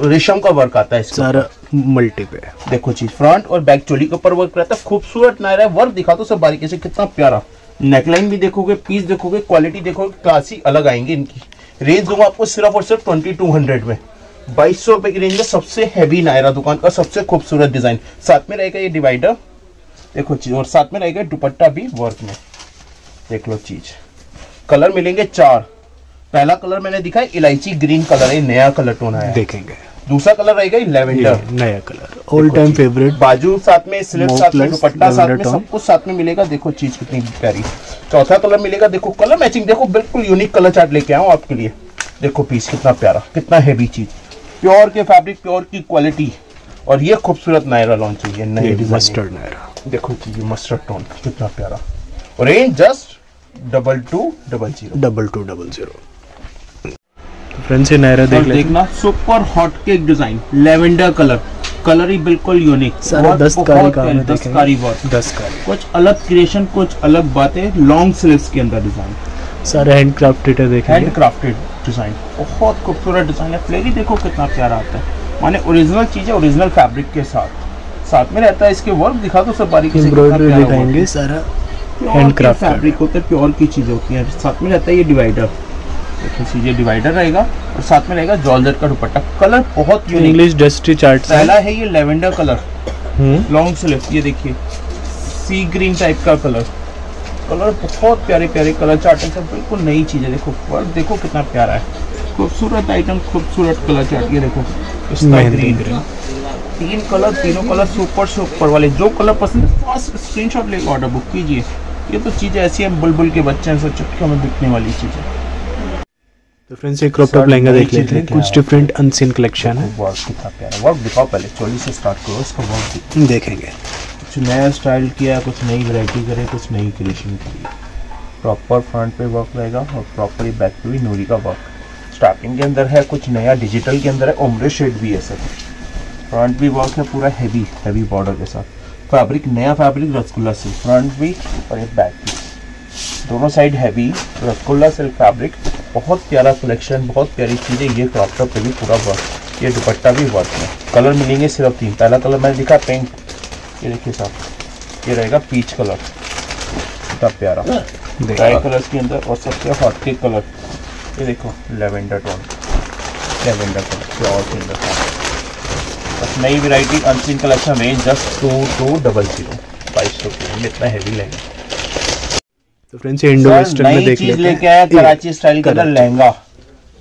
रेशम का वर्क आता है इसका। सारा मल्टी पे। देखो चीज़ फ्रंट और बैक चोली के ऊपर वर्क रहता है खूबसूरत नायरा है। वर्क दिखा दो सब बारीकी से कितना प्यारा। नेकलाइन भी देखोगे पीस देखोगे क्वालिटी देखोगे क्लासी अलग आएँगे इनकी। रेंज दूँगा आपको सिर्फ़ और सिर्फ़ ट्वेंटी टू हंड्रेड में। बाईस सौ रुपए की रेंज में सबसे हैवी नायरा दुकान का सबसे खूबसूरत डिज़ाइन साथ में रहेगा ये डिवाइडर देखो चीज़ और साथ में रहेगा दुपट्टा भी वर्क में। देख लो चीज़। कलर मिलेंगे चार। पहला कलर मैंने दिखा है इलायची ग्रीन कलर है नया कलर टोन आया है। देखेंगे। दूसरा कलर रहेगा लेवेंडर। नया कलर ऑल टाइम फेवरेट बाजू साथ में स्लिप साथ में दुपट्टा साथ में सब कुछ साथ में मिलेगा। देखो चीज़ कितनी प्यारी। चौथा कलर मिलेगा देखो कलर मैचिंग देखो बिल्कुल यूनिक कलर चार्ट लेके आऊँ आपके लिए। देखो पीस कितना प्यारा कितना हैवी चीज़। प्योर के फैब्रिक प्योर की क्वालिटी और ये खूबसूरत नायरा लॉन्च हुई है डिज़ाइन मस्टर्ड नायरा देखो जी ये मस्टर्ड टोन कितना प्यारा। और range just double two double zero double two double zero friends ये नहरा देख देखना super hot cake design lavender colour colour ही बिल्कुल यूनिक सारा दस्तकारी है दस्तकारी कुछ अलग क्रिएशन कुछ अलग बातें लॉन्ग स्लीव्स के अंदर डिज़ाइन सारे हैंड क्राफ्टेड है देखेंगे। हैंड क्राफ्टेड डिज़ाइन बहुत खूबसूरत डिज़ाइन है। फ्लेरी देखो कितना प्यारा आता है। माने ओरिजिनल चीज़ है ओरिजिनल फैब्रिक के साथ। साथ में रहता है इसके वर्क दिखा दो सब बारीकी से एम्ब्रॉयडरी दिखाएँगे। सारा। प्योर हैंड के फैब्रिक होते हैं प्योर की चीज़ें होती हैं। साथ में रहता है ये डिवाइडर देखिए चीज़ें डिवाइडर रहेगा और साथ में रहेगा जॉर्जेट का दुपट्टा। कलर बहुत यूनिक इंग्लिश डस्टी चार्ट पहला है ये लेवेंडर कलर लॉन्ग स्लीव ये देखिए। सी ग्रीन टाइप का कलर कलर बहुत प्यारे प्यारे कलर चार्ट है बिल्कुल नई चीज़। है देखो वर्क देखो कितना प्यारा है। खूबसूरत आइटम खूबसूरत कलर चार्ट ये देखो। ग्रीन तीन कलर तीनों कलर सुपर सुपर वाले। जो कलर पसंद है फास्ट स्क्रीनशॉट लेकर ऑर्डर बुक कीजिए। ये तो चीज़ें ऐसी हैं बुलबुल के बच्चे हैं सब चुटकियों में बिकने वाली चीज़ें। तो फ्रेंड्स ये क्रॉप टॉप लहंगा देख लेते हैं। कुछ डिफरेंट अनसीन कलेक्शन है। वर्क कितना प्यारा। वर्क दिखाओ पहले। चोली से स्टार्ट करो इसका वर्क देखेंगे। कुछ नया स्टाइल किया कुछ नई वैरायटी करे कुछ नई क्रिएशन की प्रॉपर फ्रंट पे वर्क रहेगा और प्रॉपर बैक पे भी नूरी का वर्क स्टार्टिंग के अंदर है कुछ नया डिजिटल के अंदर है ओमरे शेड भी है सर फ्रंट भी वर्क है पूरा हैवी हैवी बॉर्डर के साथ। फैब्रिक नया फैब्रिक रसगुल्ला से फ्रंट भी और ये बैक भी दोनों side heavy rasgulla silk fabric बहुत प्यारा कलेक्शन बहुत प्यारी चीज़ें ये क्रॉप टॉप पे भी पूरा वर्क ये दुपट्टा भी वर्क है। कलर मिलेंगे सिर्फ़ तीन पहला कलर मैंने दिखा पिंक ये देखिए साहब ये रहेगा पीच कलर इतना प्यारा। ड्राई देखो। कलर्स के अंदर और सबसे हॉट केक कलर ये देखो lavender tone lavender colour pure के अंदर बस नई variety unseen collection range just two two double zero बाईस सौ इतना हैवी लेंगे तो फ्रेंड्स इंडो वेस्टर्न में देख लेते लेके हैं आया ये कराची स्टाइल के अंदर लहंगा।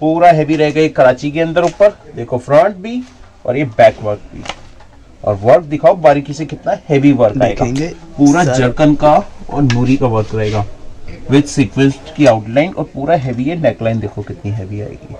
पूरा हैवी रहेगा ये कराची के अंदर ऊपर। देखो फ्रंट भी और ये बैक वर्क भी। और वर्क दिखाओ बारीकी से कितना हैवी वर्क आएगा। पूरा जरकन का और नूरी का वर्क रहेगा। विद सीक्वेंस की आउटलाइन और पूरा हैवी है नेकलाइन देखो कितनी हैवी आएगी।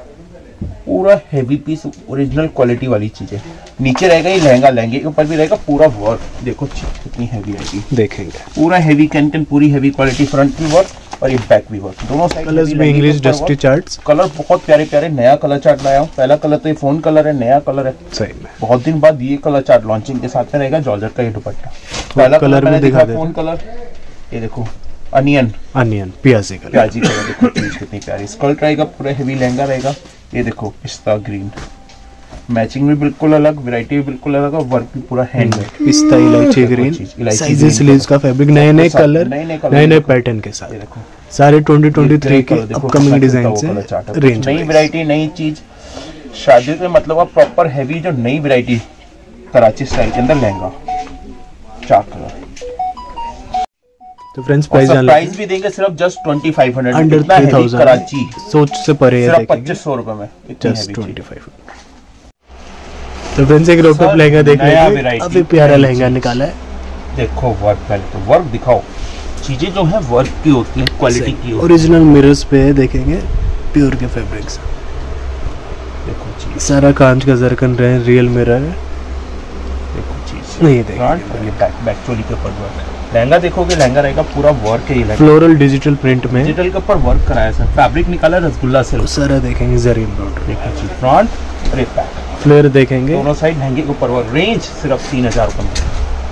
पूरा हैवी पीस ओरिजिनल क्वालिटी वाली चीज़। है नीचे रहेगा ये लहंगा लहंगे के ऊपर भी रहेगा पूरा वर्क देखो कितनी हैवी आएगी देखेंगे। पूरा हैवी कैंटन पूरी हैवी क्वालिटी फ्रंट भी वर्क और ये बैक भी वर्क दोनों साइड कलर्स में इंग्लिश डस्टी चार्ट्स कलर बहुत प्यारे प्यारे नया कलर चार्ट लाया हूँ। पहला कलर तो ये फ़ोन कलर है नया कलर है। सही में। बहुत दिन बाद ये कलर चार्ट लॉन्चिंग के साथ में रहेगा जॉर्जेट का ये दुपट्टा। पहला कलर मैंने दिखा दिखा फ़ोन कलर ये देखो अनियन अनियन प्याजी कलर प्याजी कलर देखो कितनी प्यारी। स्कर्ट रहेगा पूरा हेवी लहंगा रहेगा। ये देखो पिस्ता ग्रीन मैचिंग भी बिल्कुल अलग वैरायटी भी बिल्कुल अलग और वर्क भी पूरा हैंडमेड पिस्ता इलायची ग्रीन साइजेस स्लीव्स का फैब्रिक नए नए कलर नए नए। पैटर्न के साथ। देखो। सारे 2023 के अपकमिंग डिज़ाइन से है। रेंज नई वैरायटी नई चीज़। शादी के मतलब प्रॉपर हैवी जो नई वैरायटी कराची स्टाइल के अंदर लहंगा चार कलर तो फ्रेंड्स प्राइस जान प्राइस भी देंगे सिर्फ़ just twenty five hundred under three thousand Karachi. सोच से परे है पच्चीस सौ रुपए में। Just twenty. फाइव तो फ्रेंड्स एक सर, लहंगा देख variety, अभी प्यारा लहंगा। निकाला है। देखो वर्क पहले तो वर्क दिखाओ। चीज़ें जो है वर्क की होती है क्वालिटी की ओरिजिनल मिरर्स पे देखेंगे। प्योर के फैब्रिक्स देखो चीज़। सारा कांच का जरकन रहे रियल मिरर है। देखो चीज़। नहीं और ये बैक बैक चोली के ऊपर वर्क लहंगा देखोगे लहंगा रहेगा पूरा वर्क है ये फ्लोरल डिजिटल प्रिंट में। डिजिटल के ऊपर वर्क कराया सर। फैब्रिक निकाला है रसगुल्ला से। सारा देखेंगे जरी एम्ब्रॉयडरी फ्रंट और फ्लेयर देखेंगे। दोनों साइड लहंगे के ऊपर वर्क रेंज सिर्फ़ तीन हज़ार रुपये में।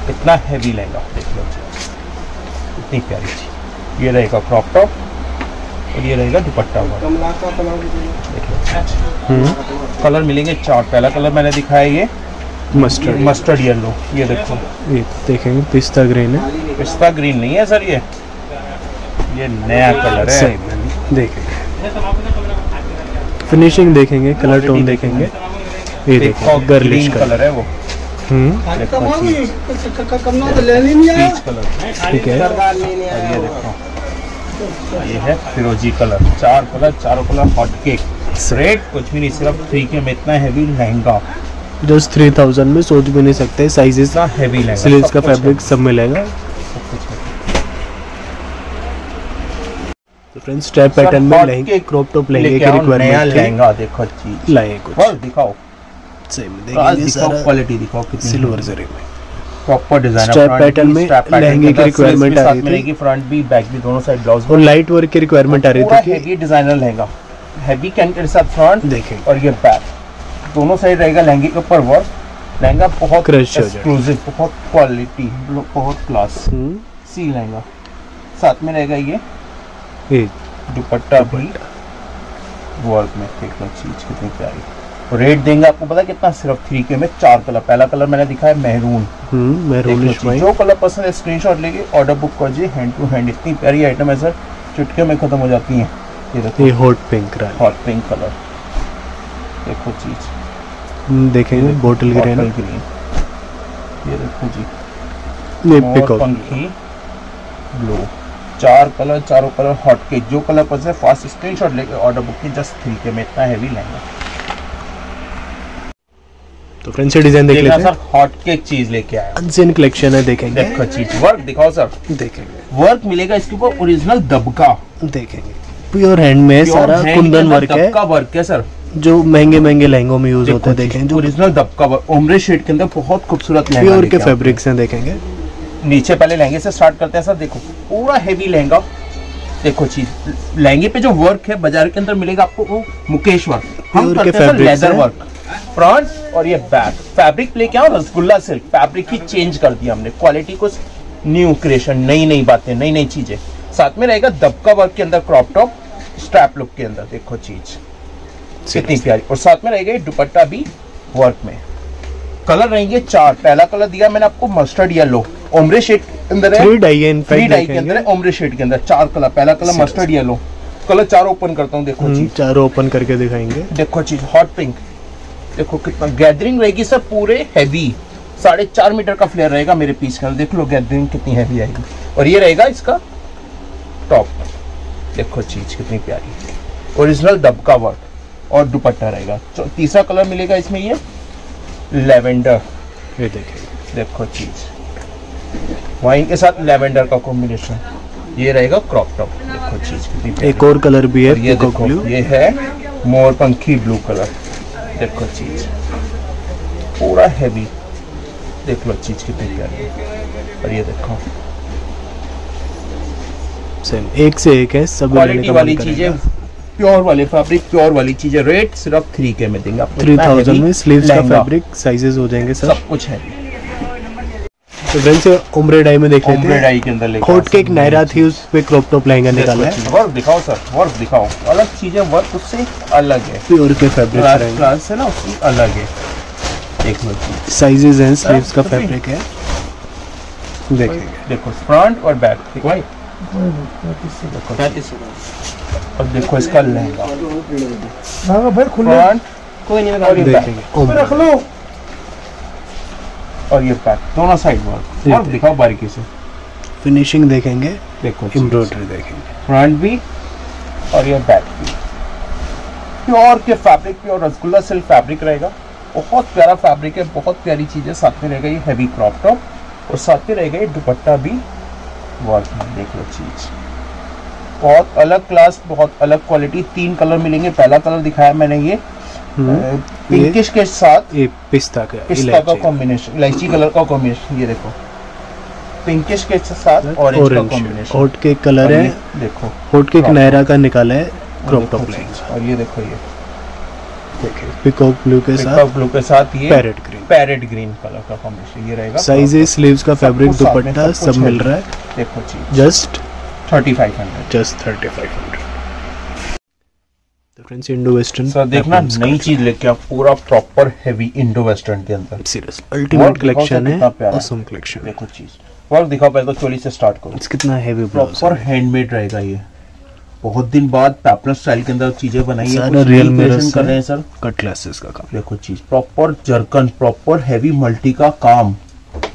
इतना हैवी लहंगा देख लो इतनी प्यारी चीज़। ये रहेगा क्रॉप टॉप और ये रहेगा दुपट्टा वर्क देख लो। हम्म, कलर मिलेंगे चार। पहला कलर मैंने दिखाया ये। मस्टर्ड मस्टर्ड येलो ये देखो। ये देखेंगे पिस्ता ग्रीन है। पिस्ता ग्रीन नहीं है सर ये? ये नया कलर है। सही देखेंगे फिनिशिंग देखेंगे कलर टोन देखेंगे। ये देखो गर्लिश कलर कलर है वो। हम्म? कलर ठीक है। ये देखो। ये है फिरोजी कलर चार कलर चारों कलर हॉट केक रेट कुछ भी नहीं सिर्फ़ थ्री के में इतना heavy lehenga. Just three thousand में सोच भी नहीं सकते साइजेस इतना हैवी लहंगा का फैब्रिक सब मिलेगा सब कुछ है। तो फ्रेंड्स स्टेप पैटर्न में लहंगे क्रॉप टॉप लहंगे की रिक्वायरमेंट लहंगा देखो चीज़ लाए कुछ। वर्क दिखाओ। सही में प्राइस देखेंगे सारा क्वालिटी दिखाओ कितनी सिल्वर जरी में। प्रॉपर डिज़ाइन Strap pattern में लहंगे की requirement आ रही थी। फ्रंट भी बैक भी दोनों साइड ब्लाउज और लाइट वर्क की रिक्वायरमेंट आ रही थी heavy designer lehenga. Heavy can के साथ फ्रंट कि देखेंगे। और ये बैक दोनों साइड रहेगा लहंगे के ऊपर वर्क लहंगा बहुत Crush हो जाएगा। एक्सक्लूसिव बहुत क्वालिटी बहुत क्लास हम्म, सी लहंगा। साथ में रहेगा ये। ये दुपट्टा भी वर्क में देख लो चीज़ कितनी प्यारी। और रेट देंगे आपको पता कितना सिर्फ़ थ्री के में? चार कलर पहला कलर मैंने देख चीज़। वाइन जो कलर पसंद है स्क्रीनशॉट लेके ऑर्डर बुक करिए हैंड टू हैंड इतनी प्यारी आइटम है सर चुटके में खत्म हो जाती है। ये देखो। ये hot pink hot pink colour देखो चीज़। देखेंगे बोटल ग्रीन ग्रीन ये देखो जी। ये पिकॉक पंखी। ब्लू चार कलर चारों कलर हॉट केक जो कलर पसंद है फास्ट स्क्रीनशॉट लेके ऑर्डर बुक की जस्ट थ्री के में इतना हैवी लहंगा तो फ्रेंड्स ये डिज़ाइन देख लेते हैं। सर हॉट केक चीज़ लेके आया अनसीन कलेक्शन है देखेंगे। देखो चीज़ वर्क दिखाओ सर देखेंगे। वर्क मिलेगा इसके ऊपर ओरिजिनल दबका देखेंगे। प्योर हैंड में सारा कुंदन वर्क है। दबका वर्क है सर जो महँगे महँगे लहंगों में यूज़ होते हैं देखो। जो original dabka work ombre shade के अंदर बहुत खूबसूरत लहंगा प्योर के। फैब्रिक्स हैं देखेंगे। नीचे पहले लहंगे से स्टार्ट करते हैं सर देखो पूरा हैवी लहंगा। देखो चीज़ लहंगे पे जो वर्क है बाज़ार के अंदर मिलेगा आपको वो मुकेश वर्क हम करते हैं सर लेदर वर्क फ्रंट और ये बैक फैब्रिक लेके आओ रसगुल्ला सिल्क फैब्रिक ही चेंज कर दिया हमने। क्वालिटी को न्यू क्रिएशन नई नई बातें नई नई चीज़ें। साथ में रहेगा दबका वर्क के अंदर क्रॉप टॉप स्ट्रैप लुक के अंदर। देखो चीज़ कितनी प्यारी। और साथ में रहेगा दुपट्टा भी वर्क में। कलर रहेंगे चार। पहला कलर दिया मैंने आपको मस्टर्ड येलो ओमरे शेड के अंदर है। थ्री डाई है थ्री डाई के अंदर है ओमरे शेड के अंदर चार कलर पहला कलर मस्टर्ड येलो कलर चार ओपन करता हूँ देखो हम्म, चीज़। चारों ओपन करके दिखाएँगे। देखो चीज़ हॉट पिंक देखो कितना गैदरिंग रहेगी सर पूरे हैवी साढ़े चार मीटर का फ्लेयर रहेगा मेरे पीस के अंदर। देख लो गैदरिंग कितनी हैवी आएगी। और ये रहेगा इसका टॉप देखो चीज़ कितनी प्यारी। ओरिजिनल दबका वर्क और दुपट्टा रहेगा। तीसरा कलर मिलेगा इसमें ये लेवेंडर ये देखेंगे। देखो चीज़। वाइन के साथ लेवेंडर का कॉम्बिनेशन ये रहेगा क्रॉप टॉप देखो चीज़ एक और कलर भी है ये देखो ब्लू ये है मोर पंखी ब्लू कलर देखो चीज़। पूरा हैवी देख लो चीज़ कितनी प्यारी और ये देखो। सेम एक से एक है सब क्वालिटी वाली चीज़ें प्योर वाले फैब्रिक प्योर वाली चीज़ें रेट सिर्फ़ थ्री के में देंगे। आपको थ्री थाउज़ेंड में स्लीव्स का फैब्रिक साइजेस हो जाएँगे सर सब कुछ है। तो फ्रेंड्स उम्रे डाई में देख लेते हैं। डाई के अंदर खोट के एक नायरा थी उस पे क्रॉप टॉप लहंगा निकाला है वर्क दिखाओ सर वर्क दिखाओ. अलग चीज़ें वर्क उससे अलग है। प्योर के फैब्रिक क्लास है ना उसकी अलग है। लो चीज़ साइजेस हैं स्लीव्स का फैब्रिक है। देखेंगे। देखो फ्रंट और बैक देखो देखो और देखो इसका लहंगा। फ्रंट कोई नहीं back। देखेंगे रख लो। और ये बैक दोनों साइड वर्क और दिखाओ बारीकी से। फिनिशिंग देखेंगे देखो एम्ब्रॉयडरी देखेंगे। फ्रंट भी और ये बैक भी। प्योर के fabric pure rasgulla silk fabric रहेगा। बहुत प्यारा फैब्रिक है बहुत प्यारी चीज़ है साथ में रहेगा ये हैवी क्रॉप टॉप और साथ में रहेगा ये दुपट्टा भी। वर्क में देख लो चीज़। बहुत अलग क्लास बहुत अलग क्वालिटी तीन कलर मिलेंगे। पहला कलर दिखाया मैंने ये। पिंकिश के साथ ये पिस्ता का पिस्ता का कॉम्बिनेशन इलायची कलर का कॉम्बिनेशन ये देखो पिंकिश के साथ ऑरेंज का कॉम्बिनेशन होट के कलर है देखो होट के. नायरा का निकाला है क्रॉप टॉप। लाइन और ये देखो ये देखिए पिकॉक ब्लू के साथ ब्लू के साथ ये parrot green parrot green colour का कॉम्बिनेशन ये रहेगा साइजेस स्लीव्स का फैब्रिक दुपट्टा सब है। मिल रहा है देखो चीज़ just thirty five hundred just thirty five hundred friends Indo western sir देखना नई चीज़ लेके आप पूरा प्रॉपर हैवी इंडो वेस्टर्न के अंदर। सीरियस अल्टीमेट कलेक्शन है ऑसम कलेक्शन देखो चीज़। वर्क दिखाओ पहले तो चोली से स्टार्ट करो। कितना हैवी प्रॉपर हैंडमेड रहेगा ये। बहुत दिन बाद पैपलर स्टाइल के अंदर चीज़ें बनाई है। सारा creation से कर रहे हैं सर कट क्लासेस का काम। देखो चीज़। Proper zircon proper heavy multi का काम।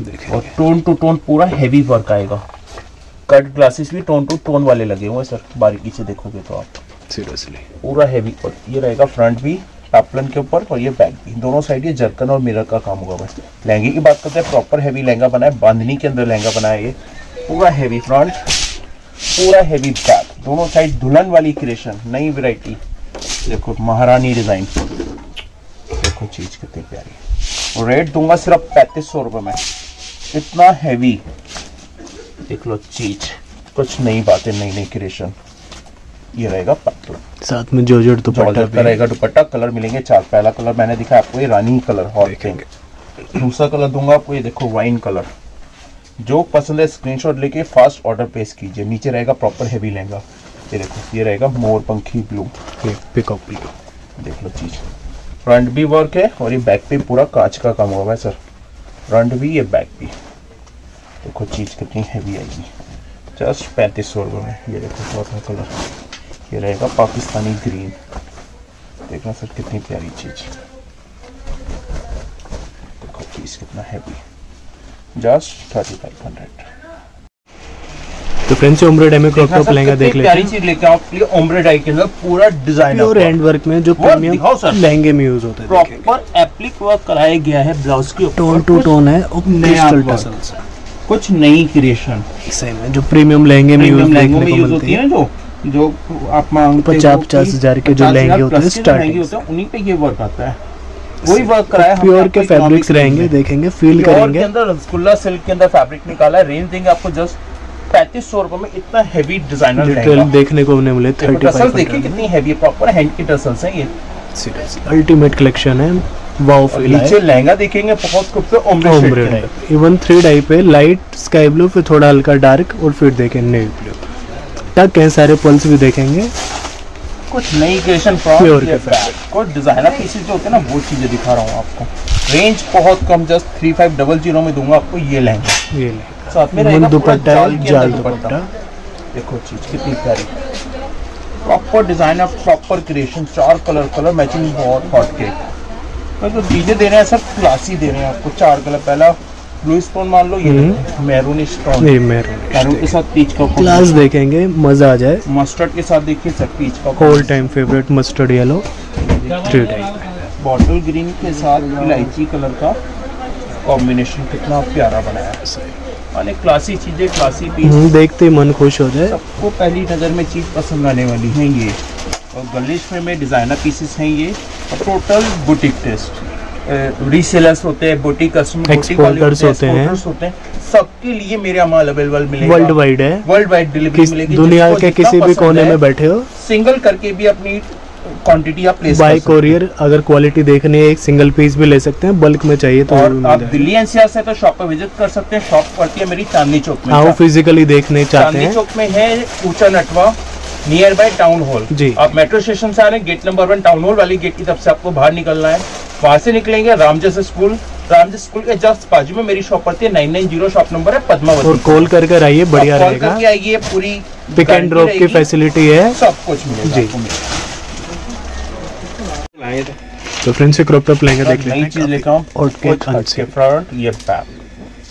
देखें और टोन टू टोन पूरा हैवी वर्क आएगा। कट ग्लासेस भी टोन टू टोन वाले लगे हुए सर बारीकी से देखोगे तो आप। सीरियसली पूरा हैवी और ये रहेगा फ्रंट भी पैपलन के ऊपर और ये बैक भी। दोनों साइड ये जर्कन और मिरर का काम होगा बस। लहंगे की बात करते हैं प्रॉपर हैवी लहंगा बना है बांधनी के अंदर लहंगा बना है ये। पूरा हैवी फ्रंट पूरा हैवी बैक दोनों साइड दुल्हन वाली क्रिएशन नई वैरायटी देखो, महारानी डिज़ाइन देखो चीज़ कितनी प्यारी और रेट दूँगा सिर्फ़ पैंतीस सौ रुपये में। इतना हैवी देख लो चीज़। कुछ नई बातें नई नई क्रिएशन ये रहेगा पतला साथ में जोजर दुपट्टा भी रहेगा दुपट्टा कलर मिलेंगे चार पहला कलर मैंने दिखा आपको ये रानी कलर हॉट देखेंगे। पिंक दूसरा कलर दूँगा आपको ये देखो वाइन कलर। जो पसंद है स्क्रीनशॉट लेके फास्ट ऑर्डर प्लेस कीजिए नीचे रहेगा प्रॉपर हैवी लहंगा। ये देखो ये रहेगा मोर पंखी ब्लू पिकॉक ब्लू देख लो चीज़। फ्रंट भी वर्क है और ये बैक पे पूरा कांच का काम हुआ है सर फ्रंट भी ये बैक भी। देखो चीज़ कितनी हैवी आएगी। जस्ट पैंतीस सौ रुपये में ये देखो चौथा कलर। ये रहेगा पाकिस्तानी ग्रीन। देखना सर कितनी प्यारी चीज़। देखो चीज़ कितना heavy just thirty five hundred तो फ्रेंड्स ये उम्र डेमे क्रॉप टॉप लहंगा देख लेते प्यारी हैं। चीज़ लेके ओम्ब्रे डाई के अंदर पूरा डिज़ाइन प्योर हैंड वर्क में जो। प्रीमियम लहंगे में यूज़ होता है प्रॉपर एप्लिक वर्क कराया गया है ब्लाउज के ऊपर। टोन टू टोन है और नया कुछ नई क्रिएशन जो प्रीमियम लहंगे में यूज़ होती है। है ना जो। जो आप मांगते पचास- पचास हज़ार के जो लहंगे होते हैं, लहंगे होते हैं उन्हीं पे ये वर्क आता है। वही वर्क कराया हमने प्योर के फैब्रिक्स रहेंगे देखेंगे फील प्योर के अंदर रसगुल्ला सिल्क के अंदर फैब्रिक निकाला है रेंज देंगे आपको जस्ट पैंतीस सौ रुपए में इतना हैवी डिज़ाइनर लहंगा। देखने को मिले थर्टी टसल्स देखिए कितनी हैवी है प्रॉपर हैंड की टसल्स हैं ये। अल्टीमेट कलेक्शन है। वाओ फील नीचे लहंगा देखेंगे बहुत खूबसूरत ombre type even three type है लाइट स्काई ब्लू फिर थोड़ा हल्का डार्क और फिर देखें नेवी ब्लू टक है सारे पल्स भी देखेंगे। कुछ नई क्रिएशन फ्रॉम के कुछ डिज़ाइनर पीसेस जो होते हैं ना वो चीज़ें दिखा रहा हूँ आपको। रेंज बहुत कम just three five double zero में दूँगा आपको ये लहंगा ये लेगा साथ में रहेगा दुपट्टा जाल दुपट्टा। देखो चीज़ कितनी प्यारी। प्रॉपर डिज़ाइन है प्रॉपर क्रिएशन चार कलर कलर मैचिंग बहुत हॉट केक तो चीज़ें दे रहे हैं सब क्लासी दे रहे हैं आपको चार कलर पहला ब्लू स्टोन मान लो ये मैरून स्टोन मैरून के साथ पीच का क्लास देखेंगे मज़ा आ जाए। मस्टर्ड के साथ देखिए सर पीच का all time favourite mustard yellow three type bottle green के साथ इलायची कलर का कॉम्बिनेशन कितना प्यारा बनाया। है माने क्लासी चीज़ें क्लासी पीस हम्म, देखते मन खुश हो जाए। सबको पहली नज़र में चीज़ पसंद आने वाली है ये। और गलिश में में डिज़ाइनर पीसेस हैं ये। और टोटल बुटीक टेस्ट रीसेलर्स होते हैं बुटीक कस्टमर Exporters होते हैं। होते हैं। सबके लिए मेरा माल अवेलेबल मिलेगा। वर्ल्ड वाइड है। वर्ल्ड वाइड डिलीवरी मिलेगी। दुनिया के किसी भी कोने में बैठे हो। सिंगल करके भी अपनी क्वांटिटी आप प्लेस बाय कोरियर अगर क्वालिटी देखनी है एक सिंगल पीस भी ले सकते हैं बल्क में चाहिए तो और आप दिल्ली एनसीआर से तो शॉप पे विज़िट कर सकते हैं शॉप पड़ती है मेरी चांदनी चौक में। हाँ फिजिकली देखने चाहते चांदनी चौक में है ऊँचा नटवा। नियर बाय टाउन हॉल जी। आप मेट्रो स्टेशन से आ रहे हैं gate number one town hall वाली गेट की तरफ़ से आपको बाहर निकलना है। वहाँ से निकलेंगे रामजस स्कूल। रामजस स्कूल के जस्ट बाजू में मेरी शॉप पड़ती है nine nine zero shop number है और कॉल कर कर आइए बढ़िया कॉल रहेगा। करके आइए पूरी पिक एंड ड्रॉप की फैसिलिटी है। सब कुछ मिलेगा जी। तो फ्रेंड्स से क्रॉप टॉप लहंगा देख लेते हैं चीज़ लेकर आऊँ। और फ्रंट ये बैक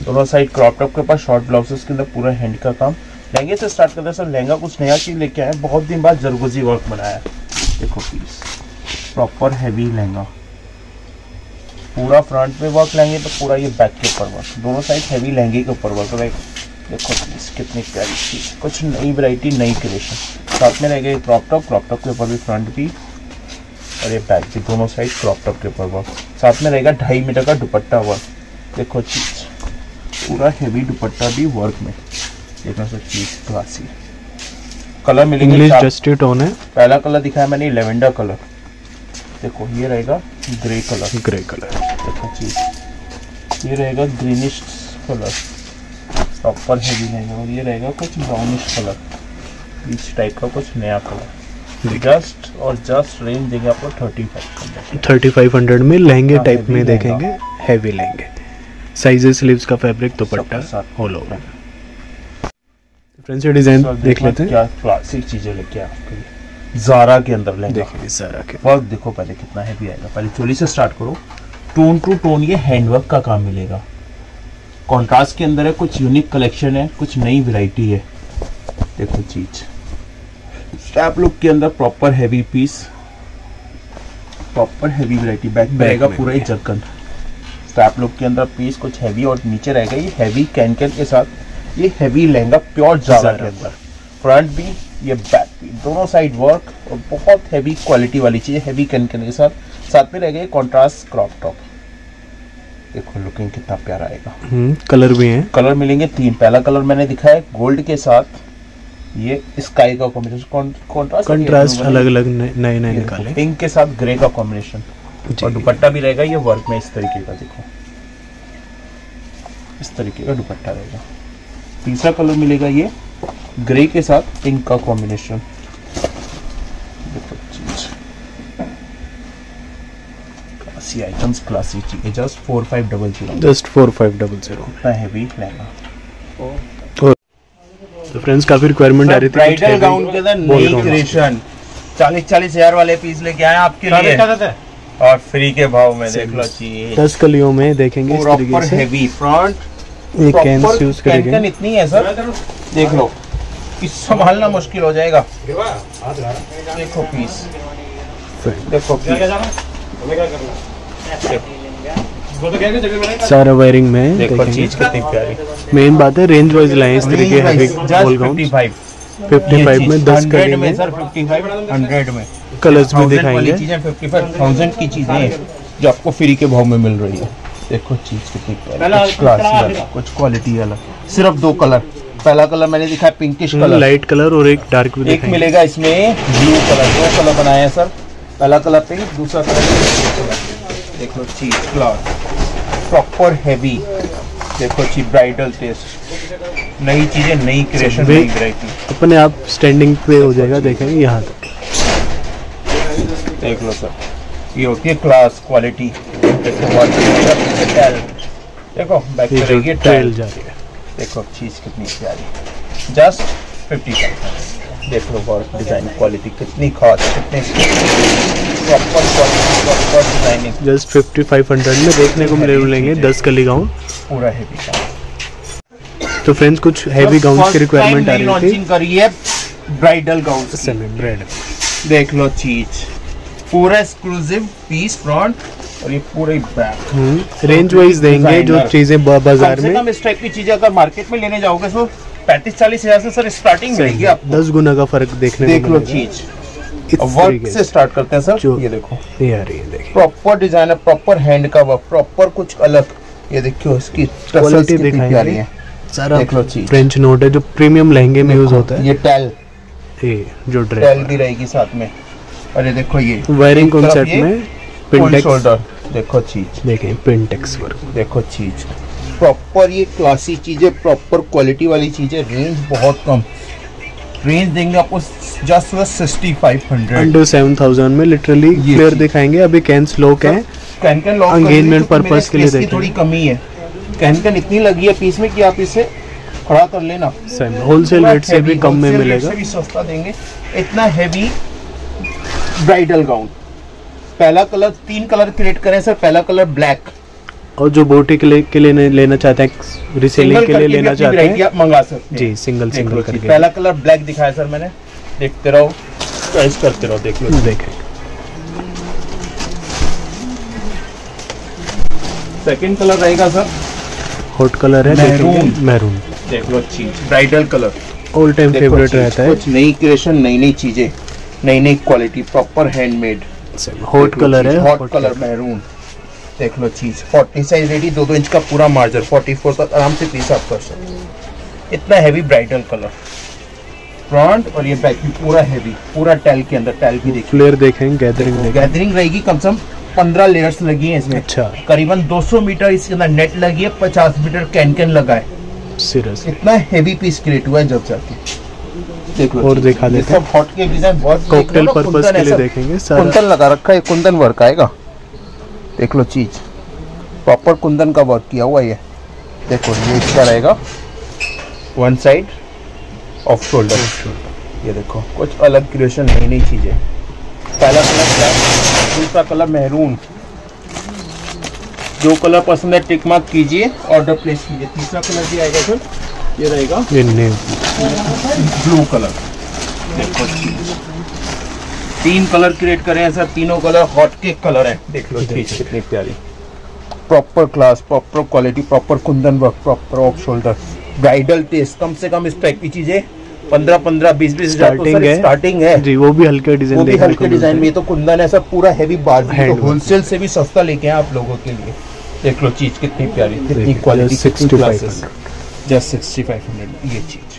दोनों साइड क्रॉप टॉप के पास शॉर्ट ब्लाउजेस के अंदर पूरा हैंड का काम। लहंगे से स्टार्ट करते हैं सर लहंगा कुछ नया चीज़ लेके आए बहुत दिन बाद जरगोजी वर्क बनाया देखो प्लीज़ प्रॉपर हैवी लहंगा। पूरा फ्रंट में वर्क लेंगे तो पूरा ये बैक के ऊपर वर्क दोनों साइड हैवी लहंगे के ऊपर वर्क लाइक देखो प्लीज़ कितनी प्यारी चीज़। कुछ नई वैरायटी नई क्रिएशन साथ में रहेगा ये क्रॉप टॉप क्रॉप टॉप के ऊपर भी फ्रंट भी और ये बैक भी। दोनों साइड क्रॉप टॉप के ऊपर वर्क साथ में रहेगा ढाई मीटर का दुपट्टा वर्क देखो चीज़, पूरा हेवी दुपट्टा भी वर्क में। कलर मिलेंगे इंग्लिश चार- टोन है। पहला कलर दिखाया मैंने लेवेंडर कलर देखो ये रहेगा ग्रे कलर ग्रे कलर देखो चीज़ ये रहेगा ग्रीनिश कलर प्रॉपर हेवी रहेगा और ये रहेगा कुछ ब्राउनिश कलर इस टाइप का कुछ नया कलर जस्ट और जस्ट रेंज देंगे आपको thirty five thirty five hundred में लहंगे हाँ, टाइप में देखेंगे हैवी लहंगे। साइजेस स्लीव्स का fabric dupatta all over friends ये डिज़ाइन देख लेते हैं। क्या क्लासिक चीज़ें लेके आपके लिए। जारा के अंदर लेंगे देखिए सारा के। वर्क देखो पहले कितना हैवी आएगा। पहले चोली से स्टार्ट करो। टोन टू टोन ये हैंडवर्क का काम मिलेगा। कॉन्ट्रास्ट के अंदर है कुछ यूनिक कलेक्शन है कुछ नई वैरायटी है। देखो चीज़। स्टैप लुक के अंदर proper heavy piece proper heavy variety back Back रहेगा पूरा ही जक्कन स्टैप लुक के अंदर पीस कुछ हैवी और नीचे रहेगा। ये हैवी कैन कैन के साथ ये हैवी लहंगा प्योर जारा के अंदर। फ्रंट भी ये बैक भी। दोनों साइड वर्क और बहुत हैवी क्वालिटी वाली चीज़ हैवी कैन के साथ। साथ में रहेगा ये कॉन्ट्रास्ट क्रॉप टॉप देखो लुकिंग कितना प्यारा आएगा। हम्म कलर भी हैं। कलर मिलेंगे तीन। पहला कलर मैंने दिखाया गोल्ड के साथ। ये स्काई का कॉम्बिनेशन कॉन्ट्रास्ट कंट्रास्ट अलग अलग नए नए निकाले। पिंक के साथ ग्रे का कॉम्बिनेशन और दुपट्टा भी रहेगा ये वर्क में इस तरीके का देखो। इस तरीके का दुपट्टा रहेगा। तीसरा कलर मिलेगा ये ग्रे के साथ पिंक का कॉम्बिनेशन क्लासी आइटम्स क्लासी चीज़ just four five double zero just four five double zero heavy lehenga तो फ्रेंड्स काफ़ी रिक्वायरमेंट आ रही थी ब्राइडल गाउन के अंदर ball क्रिएशन चालीस चालीस हज़ार वाले पीस लेके आए आपके लिए। और फ्री के भाव में देख लो चीज़ दस कलियों में देखेंगे इस तरीके से। हैवी फ्रंट ये कैंस यूज़ कैन इतनी है सर देख लो। कि संभालना मुश्किल हो जाएगा। देखो पीस देखो पीस सारा वायरिंग में देखो चीज़ कितनी प्यारी। मेन बात है रेंज वाइज लाए इस तरीके हैवी बॉल गाउन 55 55 में 10 100 में सर 55 100 में कलर्स भी 1000 वाली दिखाएँगे। चीज़ें 55000 की चीज़ें हैं जो आपको फ्री के भाव में मिल रही है। देखो चीज़ कितनी कुछ क्लासी कुछ क्वालिटी अलग। सिर्फ़ दो कलर पहला कलर मैंने दिखाया पिंकिश कलर लाइट कलर और एक डार्क भी एक मिलेगा इसमें ब्लू कलर दो कलर बनाए हैं सर पहला कलर पिंक दूसरा कलर देख लो चीज़ क्लॉथ प्रॉपर हैवी देखो चीज़ ब्राइडल टेस्ट नई चीज़ें नई क्रिएशन नई वैरायटी अपने आप स्टैंडिंग पे हो जाएगा देखेंगे यहाँ तक। देख लो सर ये होती है क्लास क्वालिटी देखो बहुत बैक पे रहेगी ट्रेल जा रही है। देखो चीज़ कितनी प्यारी जस्ट फिफ्टी फाइव देख लो वर्क डिज़ाइन क्वालिटी कितनी खास कितने proper quality proper designing just 5500 में देखने को मिले मिलेंगे 10 कली गाउन। पूरा हैवी तो फ्रेंड्स कुछ हैवी गाउन की रिक्वायरमेंट आ रही थी। लॉन्चिंग करी है ब्राइडल गाउन सेमी ब्रेड देख लो चीज़ पूरा एक्सक्लूसिव पीस फ्रंट और ये पूरे बैक रेंज वाइज देंगे जो चीज़ें बाज़ार में। कम इस टाइप की चीज़ें अगर मार्केट में लेने जाओगे तो पैंतीस चालीस हज़ार से सर स्टार्टिंग मिलेगी आपको। दस गुना का फ़र्क देखने देख लो चीज़। वर्क से स्टार्ट करते हैं सर ये देखो। ये आ रही है प्रॉपर डिज़ाइन है प्रॉपर हैंड का वर्क प्रॉपर कुछ अलग। ये देखो इसकी क्वालिटी प्यारी है। सारा देख लो चीज़। फ्रेंच नोट है जो प्रीमियम लहंगे में यूज़ होता है। ये टेल जो टेल भी रहेगी साथ में। और ये देखो ये वायरिंग कॉन्सेप्ट में पिंटेक्स शोल्डर देखो चीज़। देखें पिंटेक्स वर्क देखो चीज़। प्रॉपर ये क्लासी चीज़ें प्रॉपर क्वालिटी वाली चीज़ें रेंज बहुत कम। रेंज देंगे आपको just sixty five hundred under seven thousand में लिटरली क्लियर दिखाएँगे। अभी कैंस लोक है। Can can lock Engagement purpose के लिए की देख। थोड़ी कमी है। कैन कैन इतनी लगी है पीस में कि आप इसे खड़ा कर लेना। होलसेल रेट से भी कम में मिलेगा। भी सस्ता देंगे। इतना हैवी ब्राइडल गाउन पहला कलर तीन कलर क्रिएट करें सर पहला कलर ब्लैक और जो बोटी के लिए के लिए लेना चाहते हैं रिसेलिंग के लिए लेना चाहते हैं? मंगा सकते हैं। जी सिंगल सिंगल करके। पहला कलर ब्लैक दिखाया सर मैंने। देखते रहो। चॉइस करते रहो देख लो देखें। सेकंड कलर रहेगा सर। हॉट कलर है Maroon. मैरून देख लो चीज़। Bridal colour all time favourite रहता है। कुछ नई क्रिएशन नई नई चीज़ें नई नई quality proper handmade hot colour है हॉट कलर मैरून देख लो चीज़ 40 साइज़ रेडी दो दो इंच का पूरा मार्जर 44 तक आराम से पीस आप कर सकते इतना हैवी ब्राइडल कलर फ्रंट और ये बैक भी पूरा हैवी पूरा टैल के अंदर टैल भी देखिए। फ्लेयर देखें गैदरिंग देखें गैदरिंग रहेगी कम से कम पंद्रह लेयर्स लगी हैं इसमें। अच्छा। करीबन 200 मीटर इसके अंदर नेट लगी है 50 मीटर कैन कैन लगा है। सीरियस इतना हैवी पीस क्रिएट हुआ है जब जाके। देख और। दिखा देते हैं। हॉट के डिज़ाइन बहुत कॉकटेल पर्पस के लिए देखेंगे सारा। कुंदन लगा रखा है कुंदन वर्क आएगा। देख लो चीज़ प्रॉपर कुंदन का वर्क किया हुआ है ये। देखो ये इसका रहेगा वन साइड ऑफ़ शोल्डर ये देखो कुछ अलग क्रिएशन नई नई चीज़ें। पहला कलर ब्लैक दूसरा कलर मेहरून जो कलर पसंद है टिक मार्क कीजिए ऑर्डर प्लेस कीजिए। तीसरा कलर भी आएगा सर ये रहेगा। ये नेम ब्लू कलर देखो तीन कलर क्रिएट करे हैं सर तीनों कलर हॉट केक कलर है। देख लो कितनी प्यारी। Proper class proper quality proper kundan work proper off shoulder bridal taste कम से कम इस टाइप की चीज़ें। पंद्रह पंद्रह बीस बीस हज़ार तो स्टार्टिंग है। स्टार्टिंग है। जी वो भी हल्के डिज़ाइन वो भी हल्के डिज़ाइन में ये तो कुंदन है सर पूरा हैवी बार्बी तो होलसेल से भी सस्ता लेके हैं आप लोगों के लिए। देख लो चीज़ कितनी प्यारी कितनी quality 6500 classes just sixty five hundred ये चीज़।